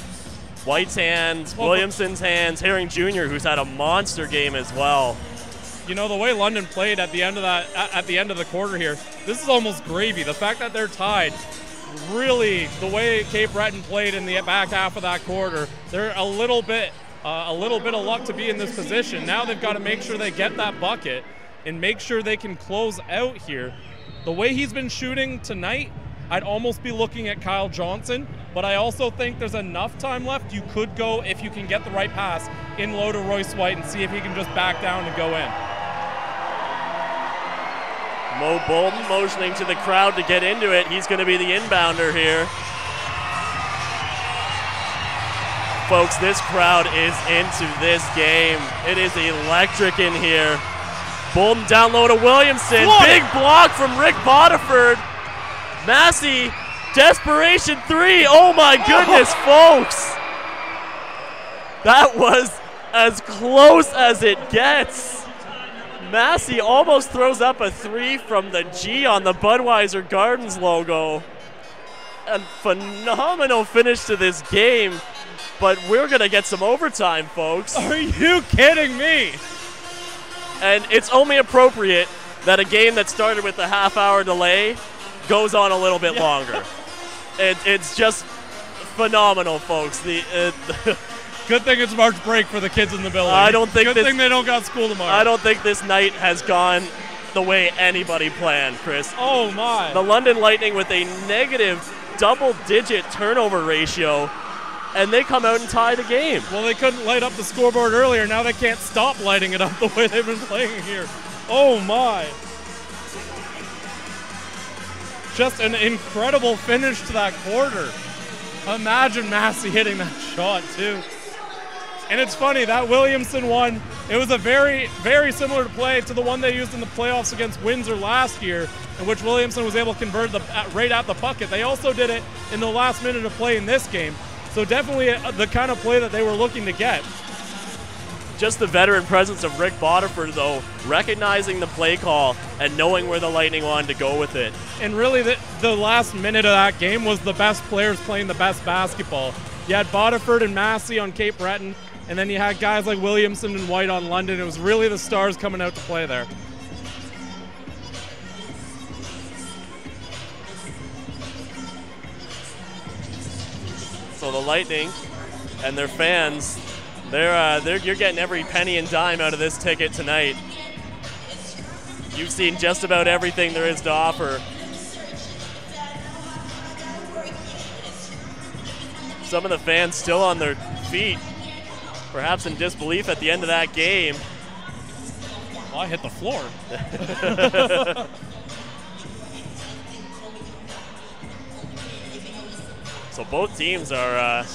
White's hands, Williamson's hands, Herring Jr., who's had a monster game as well. You know the way London played at the end of that at the end of the quarter here. This is almost gravy. The fact that they're tied, really, the way Cape Breton played in the back half of that quarter, they're a little bit uh, a little bit of luck to be in this position. Now they've got to make sure they get that bucket and make sure they can close out here. The way he's been shooting tonight, I'd almost be looking at Kyle Johnson, but I also think there's enough time left. You could go if you can get the right pass in low to Royce White and see if he can just back down and go in. Mo Bolden motioning to the crowd to get into it. He's going to be the inbounder here. Folks, this crowd is into this game. It is electric in here. Bolden down low to Williamson. Big block from Rick Bodiford. Massey, desperation three. Oh my goodness, folks. That was as close as it gets. Massey almost throws up a three from the G on the Budweiser Gardens logo. A phenomenal finish to this game, but we're going to get some overtime, folks. Are you kidding me? And it's only appropriate that a game that started with a half hour delay goes on a little bit longer. It, it's just phenomenal, folks. The, uh, Good thing it's March break for the kids in the building. I don't think Good this- thing they don't got school tomorrow. I don't think this night has gone the way anybody planned, Chris. Oh my. The London Lightning with a negative double digit turnover ratio, and they come out and tie the game. well, they couldn't light up the scoreboard earlier. Now they can't stop lighting it up the way they've been playing here. Oh my. Just an incredible finish to that quarter. Imagine Massey hitting that shot too. And it's funny that Williamson one. It was a very, very similar play to the one they used in the playoffs against Windsor last year, in which Williamson was able to convert the at, right at the bucket. They also did it in the last minute of play in this game. So definitely uh, the kind of play that they were looking to get. Just the veteran presence of Rick Bodiford, though, recognizing the play call and knowing where the Lightning wanted to go with it. And really, the, the last minute of that game was the best players playing the best basketball. You had Bodiford and Massey on Cape Breton, and then you had guys like Williamson and White on London. It was really the stars coming out to play there. So the Lightning and their fans, they're, uh, they're you're getting every penny and dime out of this ticket tonight. You've seen just about everything there is to offer. Some of the fans still on their feet, perhaps in disbelief at the end of that game. Well, I hit the floor. So both teams are uh,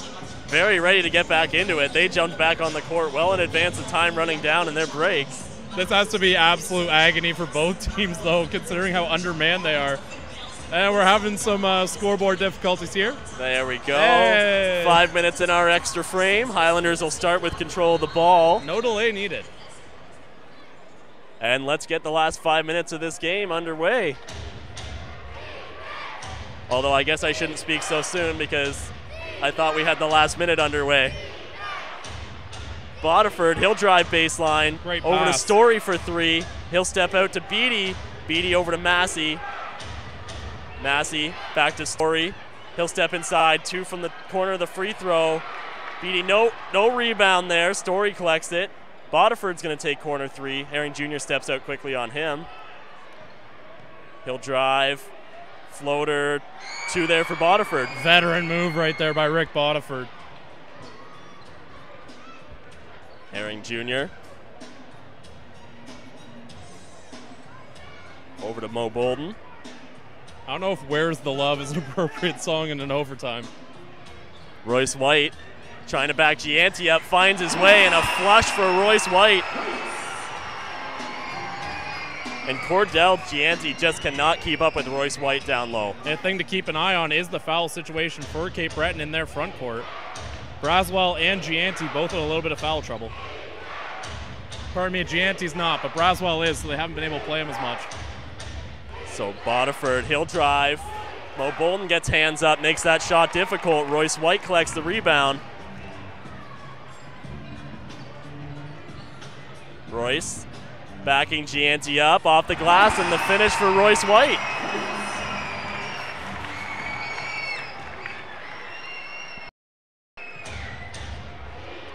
very ready to get back into it. They jumped back on the court well in advance of time running down in their break. This has to be absolute agony for both teams, though, considering how undermanned they are. And we're having some uh, scoreboard difficulties here. There we go. Hey. Five minutes in our extra frame. Highlanders will start with control of the ball. No delay needed. And let's get the last five minutes of this game underway. Although I guess I shouldn't speak so soon because I thought we had the last minute underway. Bodiford, he'll drive baseline. Great over to. Story for three. He'll step out to Beatty. Beatty over to Massey. Massey back to Story. He'll step inside. Two from the corner of the free throw. Beatty, no, no rebound there. Story collects it. Bodiford's going to take corner three. Herring Jr. steps out quickly on him. He'll drive. Floater. Two there for Bodiford. Veteran move right there by Rick Bodiford. Herring Jr. Over to Mo Bolden. I don't know if Where's the Love is an appropriate song in an overtime. Royce White trying to back Gianti up, finds his way, and a flush for Royce White. And Cordell Gianti just cannot keep up with Royce White down low. And A thing to keep an eye on is the foul situation for Cape Breton in their front court. Braswell and Gianti both in a little bit of foul trouble. Pardon me, Gianti's not, but Braswell is, so they haven't been able to play him as much. So Bodiford, he'll drive. Mo Bolden gets hands up, makes that shot difficult. Royce White collects the rebound. Royce backing Gianti up off the glass, and the finish for Royce White.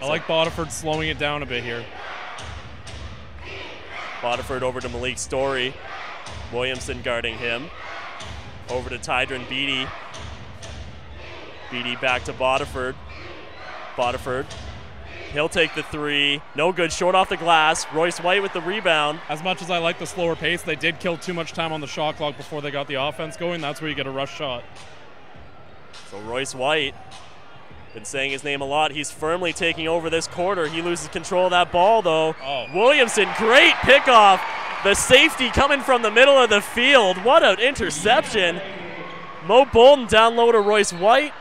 I like Bodiford slowing it down a bit here. Bodiford over to Malik Story. Williamson guarding him. Over to Tydron Beatty. Beatty back to Bodiford. Bodiford. He'll take the three. No good. Short off the glass. Royce White with the rebound. As much as I like the slower pace, they did kill too much time on the shot clock before they got the offense going. That's where you get a rush shot. So Royce White, been saying his name a lot. He's firmly taking over this quarter. He loses control of that ball though. Oh. Williamson, great pickoff. The safety coming from the middle of the field. What an interception. Mo Bolden down low to Royce White.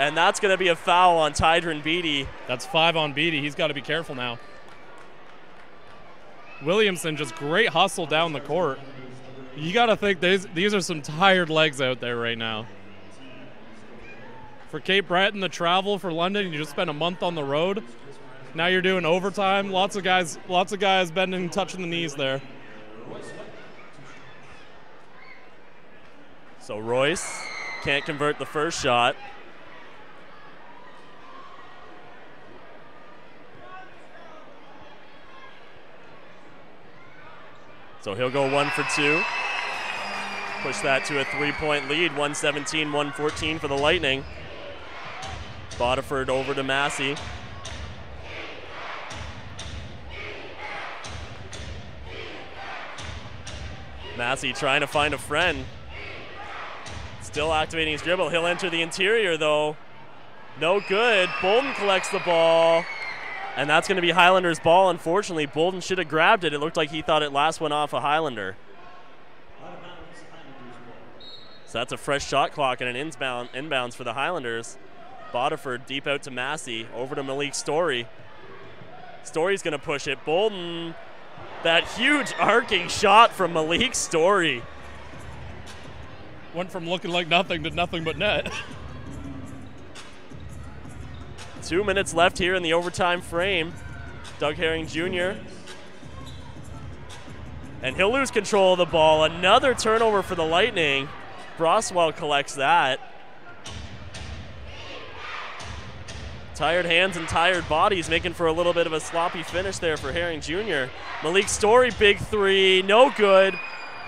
And that's going to be a foul on Tydron Beatty. That's five on Beatty. He's got to be careful now. Williamson just great hustle down the court. You got to think these, these are some tired legs out there right now. For Cape Breton, the travel for London, you just spent a month on the road. Now you're doing overtime. Lots of guys, lots of guys bending, touching the knees there. So Royce can't convert the first shot. So he'll go one for two. Push that to a three point lead 117 114 for the Lightning. Bodiford over to Massey. Massey trying to find a friend. Still activating his dribble. He'll enter the interior though. No good. Bolden collects the ball. And that's going to be Highlander's ball. Unfortunately, Bolden should have grabbed it. It looked like he thought it last went off a Highlander. So that's a fresh shot clock and an inbound inbounds for the Highlanders. Bodiford deep out to Massey. Over to Malik Story. Story's going to push it. Bolden, that huge arcing shot from Malik Story. Went from looking like nothing to nothing but net. Two minutes left here in the overtime frame. Doug Herring Jr. And he'll lose control of the ball. Another turnover for the Lightning. Braswell collects that. Tired hands and tired bodies making for a little bit of a sloppy finish there for Herring Jr. Malik Story, big three, no good.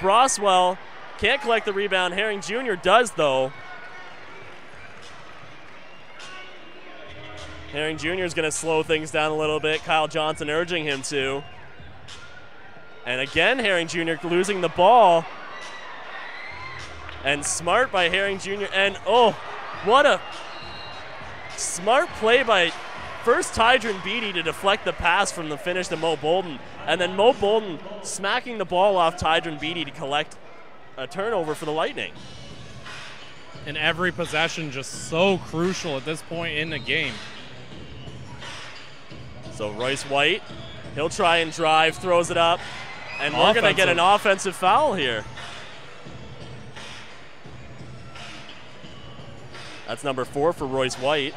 Braswell can't collect the rebound. Herring Jr. does, though. Herring Jr. is going to slow things down a little bit. Kyle Johnson urging him to. And again, Herring Jr. losing the ball. And smart by Herring Jr. And oh, what a smart play by first Tydron Beatty to deflect the pass from the finish to Mo Bolden. And then Mo Bolden smacking the ball off Tydron Beatty to collect a turnover for the Lightning. and every possession just so crucial at this point in the game. So Royce White, he'll try and drive, throws it up, and we're going to get an offensive foul here. That's number four for Royce White.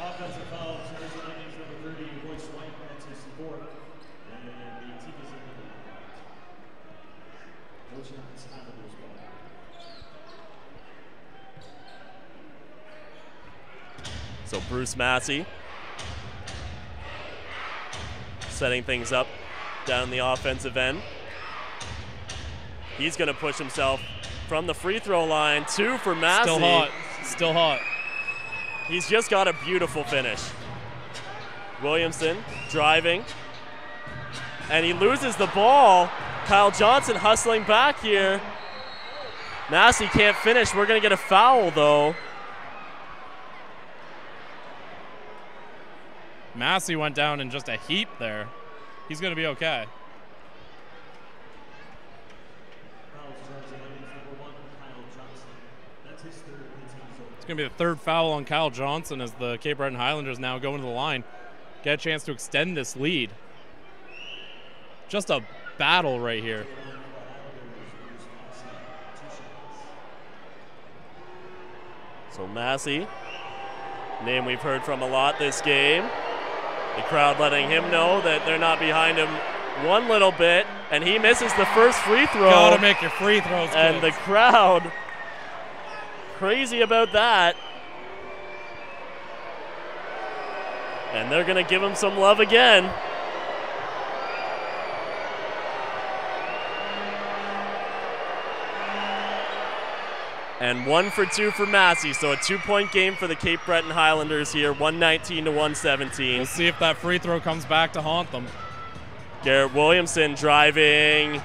So Bruce Massey Setting things up down the offensive end. He's going to push himself from the free throw line. Two for Massey. Still hot. Still hot. He's just got a beautiful finish. Williamson driving. And he loses the ball. Kyle Johnson hustling back here. Massey can't finish. We're going to get a foul, though. Massey went down in just a heap there. He's going to be okay. It's going to be the third foul on Kyle Johnson as the Cape Breton Highlanders now go into the line. Get a chance to extend this lead. Just a battle right here. So Massey, name we've heard from a lot this game. The crowd letting him know that they're not behind him one little bit, and he misses the first free throw. Gotta make your free throws. and the crowd crazy about that. And they're going to give him some love again. And one for two for Massey, so a two-point game for the Cape Breton Highlanders here, 119 to 117. we'll see if that free throw comes back to haunt them. Garrett Williamson driving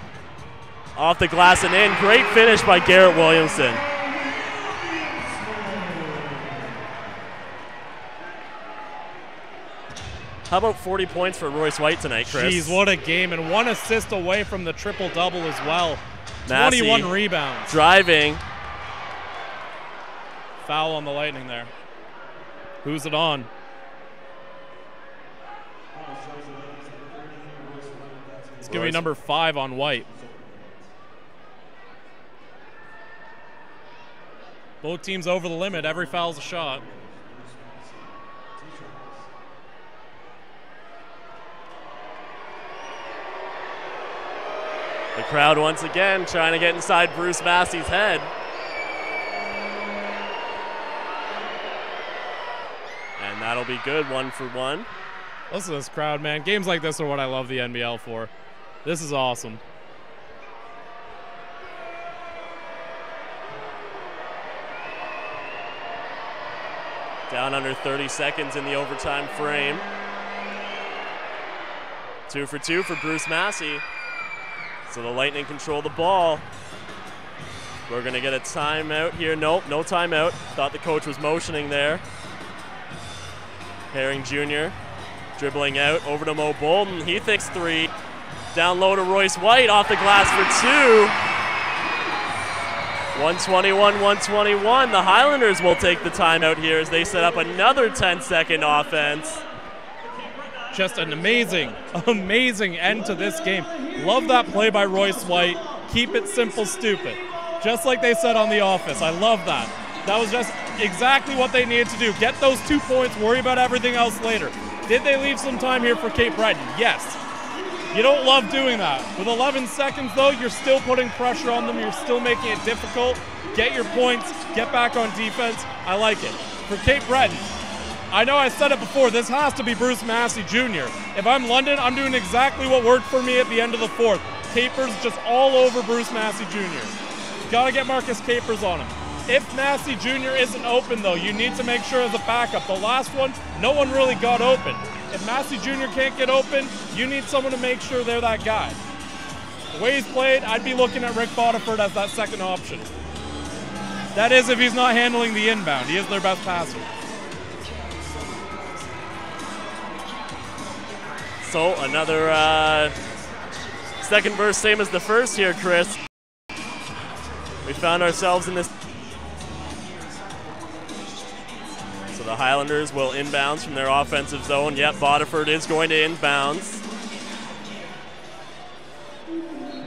off the glass and in. Great finish by Garrett Williamson. How about 40 points for Royce White tonight, Chris? Jeez, what a game. And one assist away from the triple double as well. Massey 21 rebounds. Driving. Foul on the Lightning there. Who's it on? It's going to be number five on White. Both teams over the limit. Every foul's a shot. The crowd once again trying to get inside Bruce Massey's head. And that'll be good, one for one. Listen to this crowd, man. Games like this are what I love the NBL for. This is awesome. Down under 30 seconds in the overtime frame. Two for two for Bruce Massey. So the Lightning control the ball. We're going to get a timeout here. Nope, no timeout. Thought the coach was motioning there. Herring Jr. dribbling out over to Mo Bolden. He thinks three. Down low to Royce White off the glass for two. 121 121. The Highlanders will take the timeout here as they set up another 10 second offense. Just an amazing, amazing end to this game. Love that play by Royce White. Keep it simple, stupid. Just like they said on The Office. I love that. That was just exactly what they needed to do. Get those two points, worry about everything else later. Did they leave some time here for Cape Breton? Yes. You don't love doing that. With 11 seconds, though, you're still putting pressure on them. You're still making it difficult. Get your points, get back on defense. I like it. For Cape Breton, I know I said it before, this has to be Bruce Massey Jr. If I'm London, I'm doing exactly what worked for me at the end of the fourth. Capers just all over Bruce Massey Jr. Gotta get Marcus Capers on him. If Massey Jr. isn't open, though, you need to make sure as a backup. The last one, no one really got open. If Massey Jr. can't get open, you need someone to make sure they're that guy. The way he's played, I'd be looking at Rick Bodiford as that second option. That is if he's not handling the inbound. He is their best passer. So another uh, second verse, same as the first here, Chris. We found ourselves in this. So the Highlanders will inbounds from their offensive zone. Yep, Bodiford is going to inbounds.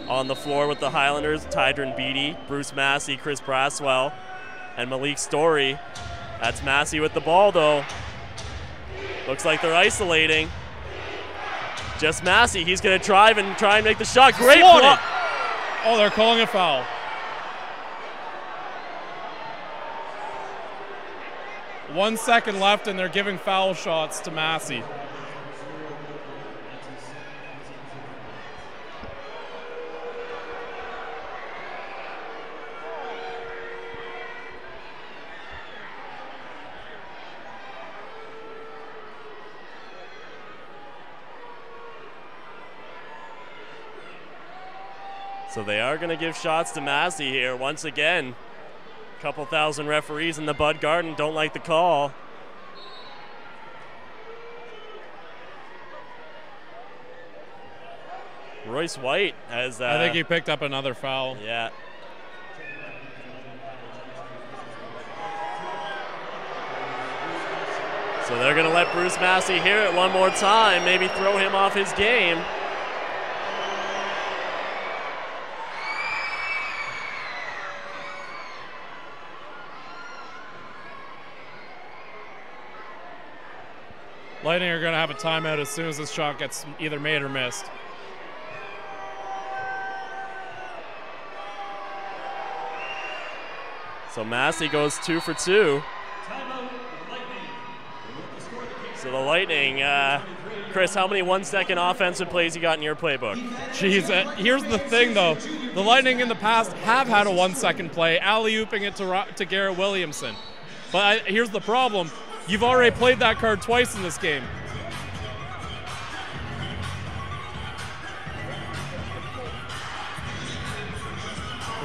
On the floor with the Highlanders, Tydron Beatty, Bruce Massey, Chris Braswell, and Malik Story. That's Massey with the ball, though. Looks like they're isolating. Just Massey. He's going to drive and try and make the shot. Great block. Oh, they're calling a foul. One second left, and they're giving foul shots to Massey. So they are going to give shots to Massey here once again. Couple thousand referees in the Bud Garden don't like the call. Royce White has. Uh, I think he picked up another foul. Yeah. So they're going to let Bruce Massey hear it one more time, maybe throw him off his game. Lightning are going to have a timeout as soon as this shot gets either made or missed. So Massey goes two for two. So the Lightning, uh, Chris, how many one-second offensive plays you got in your playbook? Jeez, uh, here's the thing though. The Lightning in the past have had a one second play, alley ooping it to, to Garrett Williamson. But I, here's the problem you've already played that card twice in this game.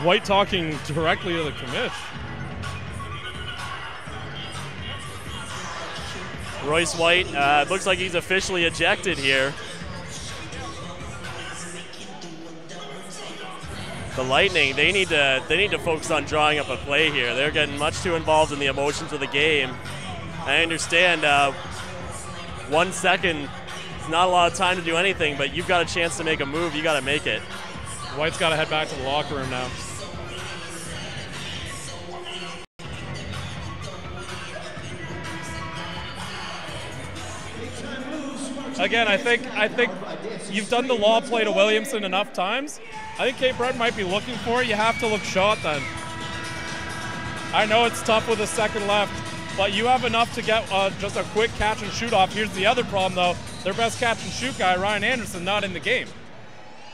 White talking directly to the commish. Royce White uh, looks like he's officially ejected here. The Lightning, they need to they need to focus on drawing up a play here. They're getting much too involved in the emotions of the game. I understand uh, one second is not a lot of time to do anything, but you've got a chance to make a move. You got to make it. White's got to head back to the locker room now. Again, I think I think you've done the lob play to Williamson enough times. I think Cape Breton might be looking for it. You have to look shot then. I know it's tough with a second left, but you have enough to get uh, just a quick catch and shoot off. Here's the other problem though: their best catch and shoot guy, Ryan Anderson, not in the game.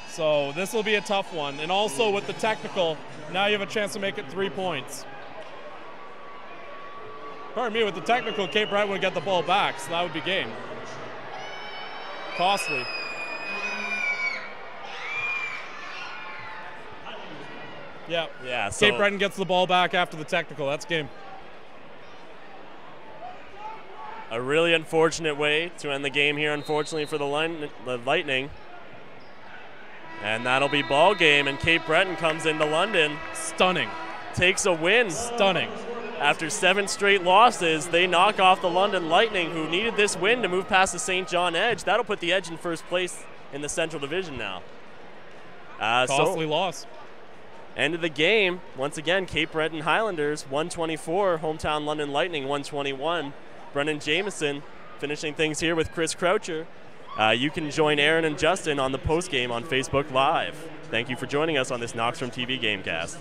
So this will be a tough one. And also with the technical, now you have a chance to make it three points. Pardon me, with the technical, Cape Breton would get the ball back, so that would be game. Costly. Yeah. Yeah. So Cape Breton gets the ball back after the technical. That's game. A really unfortunate way to end the game here, unfortunately for the, line, the Lightning. And that'll be ball game. And Cape Breton comes into London, Stunning. takes a win. Stunning. After seven straight losses, they knock off the London Lightning, who needed this win to move past the St. John Edge. That'll put the Edge in first place in the Central Division now. Uh, Costly so, loss. end of the game. Once again, Cape Breton Highlanders 124, hometown London Lightning 121. Brendan Jameson finishing things here with Chris Croucher. Uh, you can join Aaron and Justin on the post game on Facebook Live. Thank you for joining us on this Knox from TV Gamecast.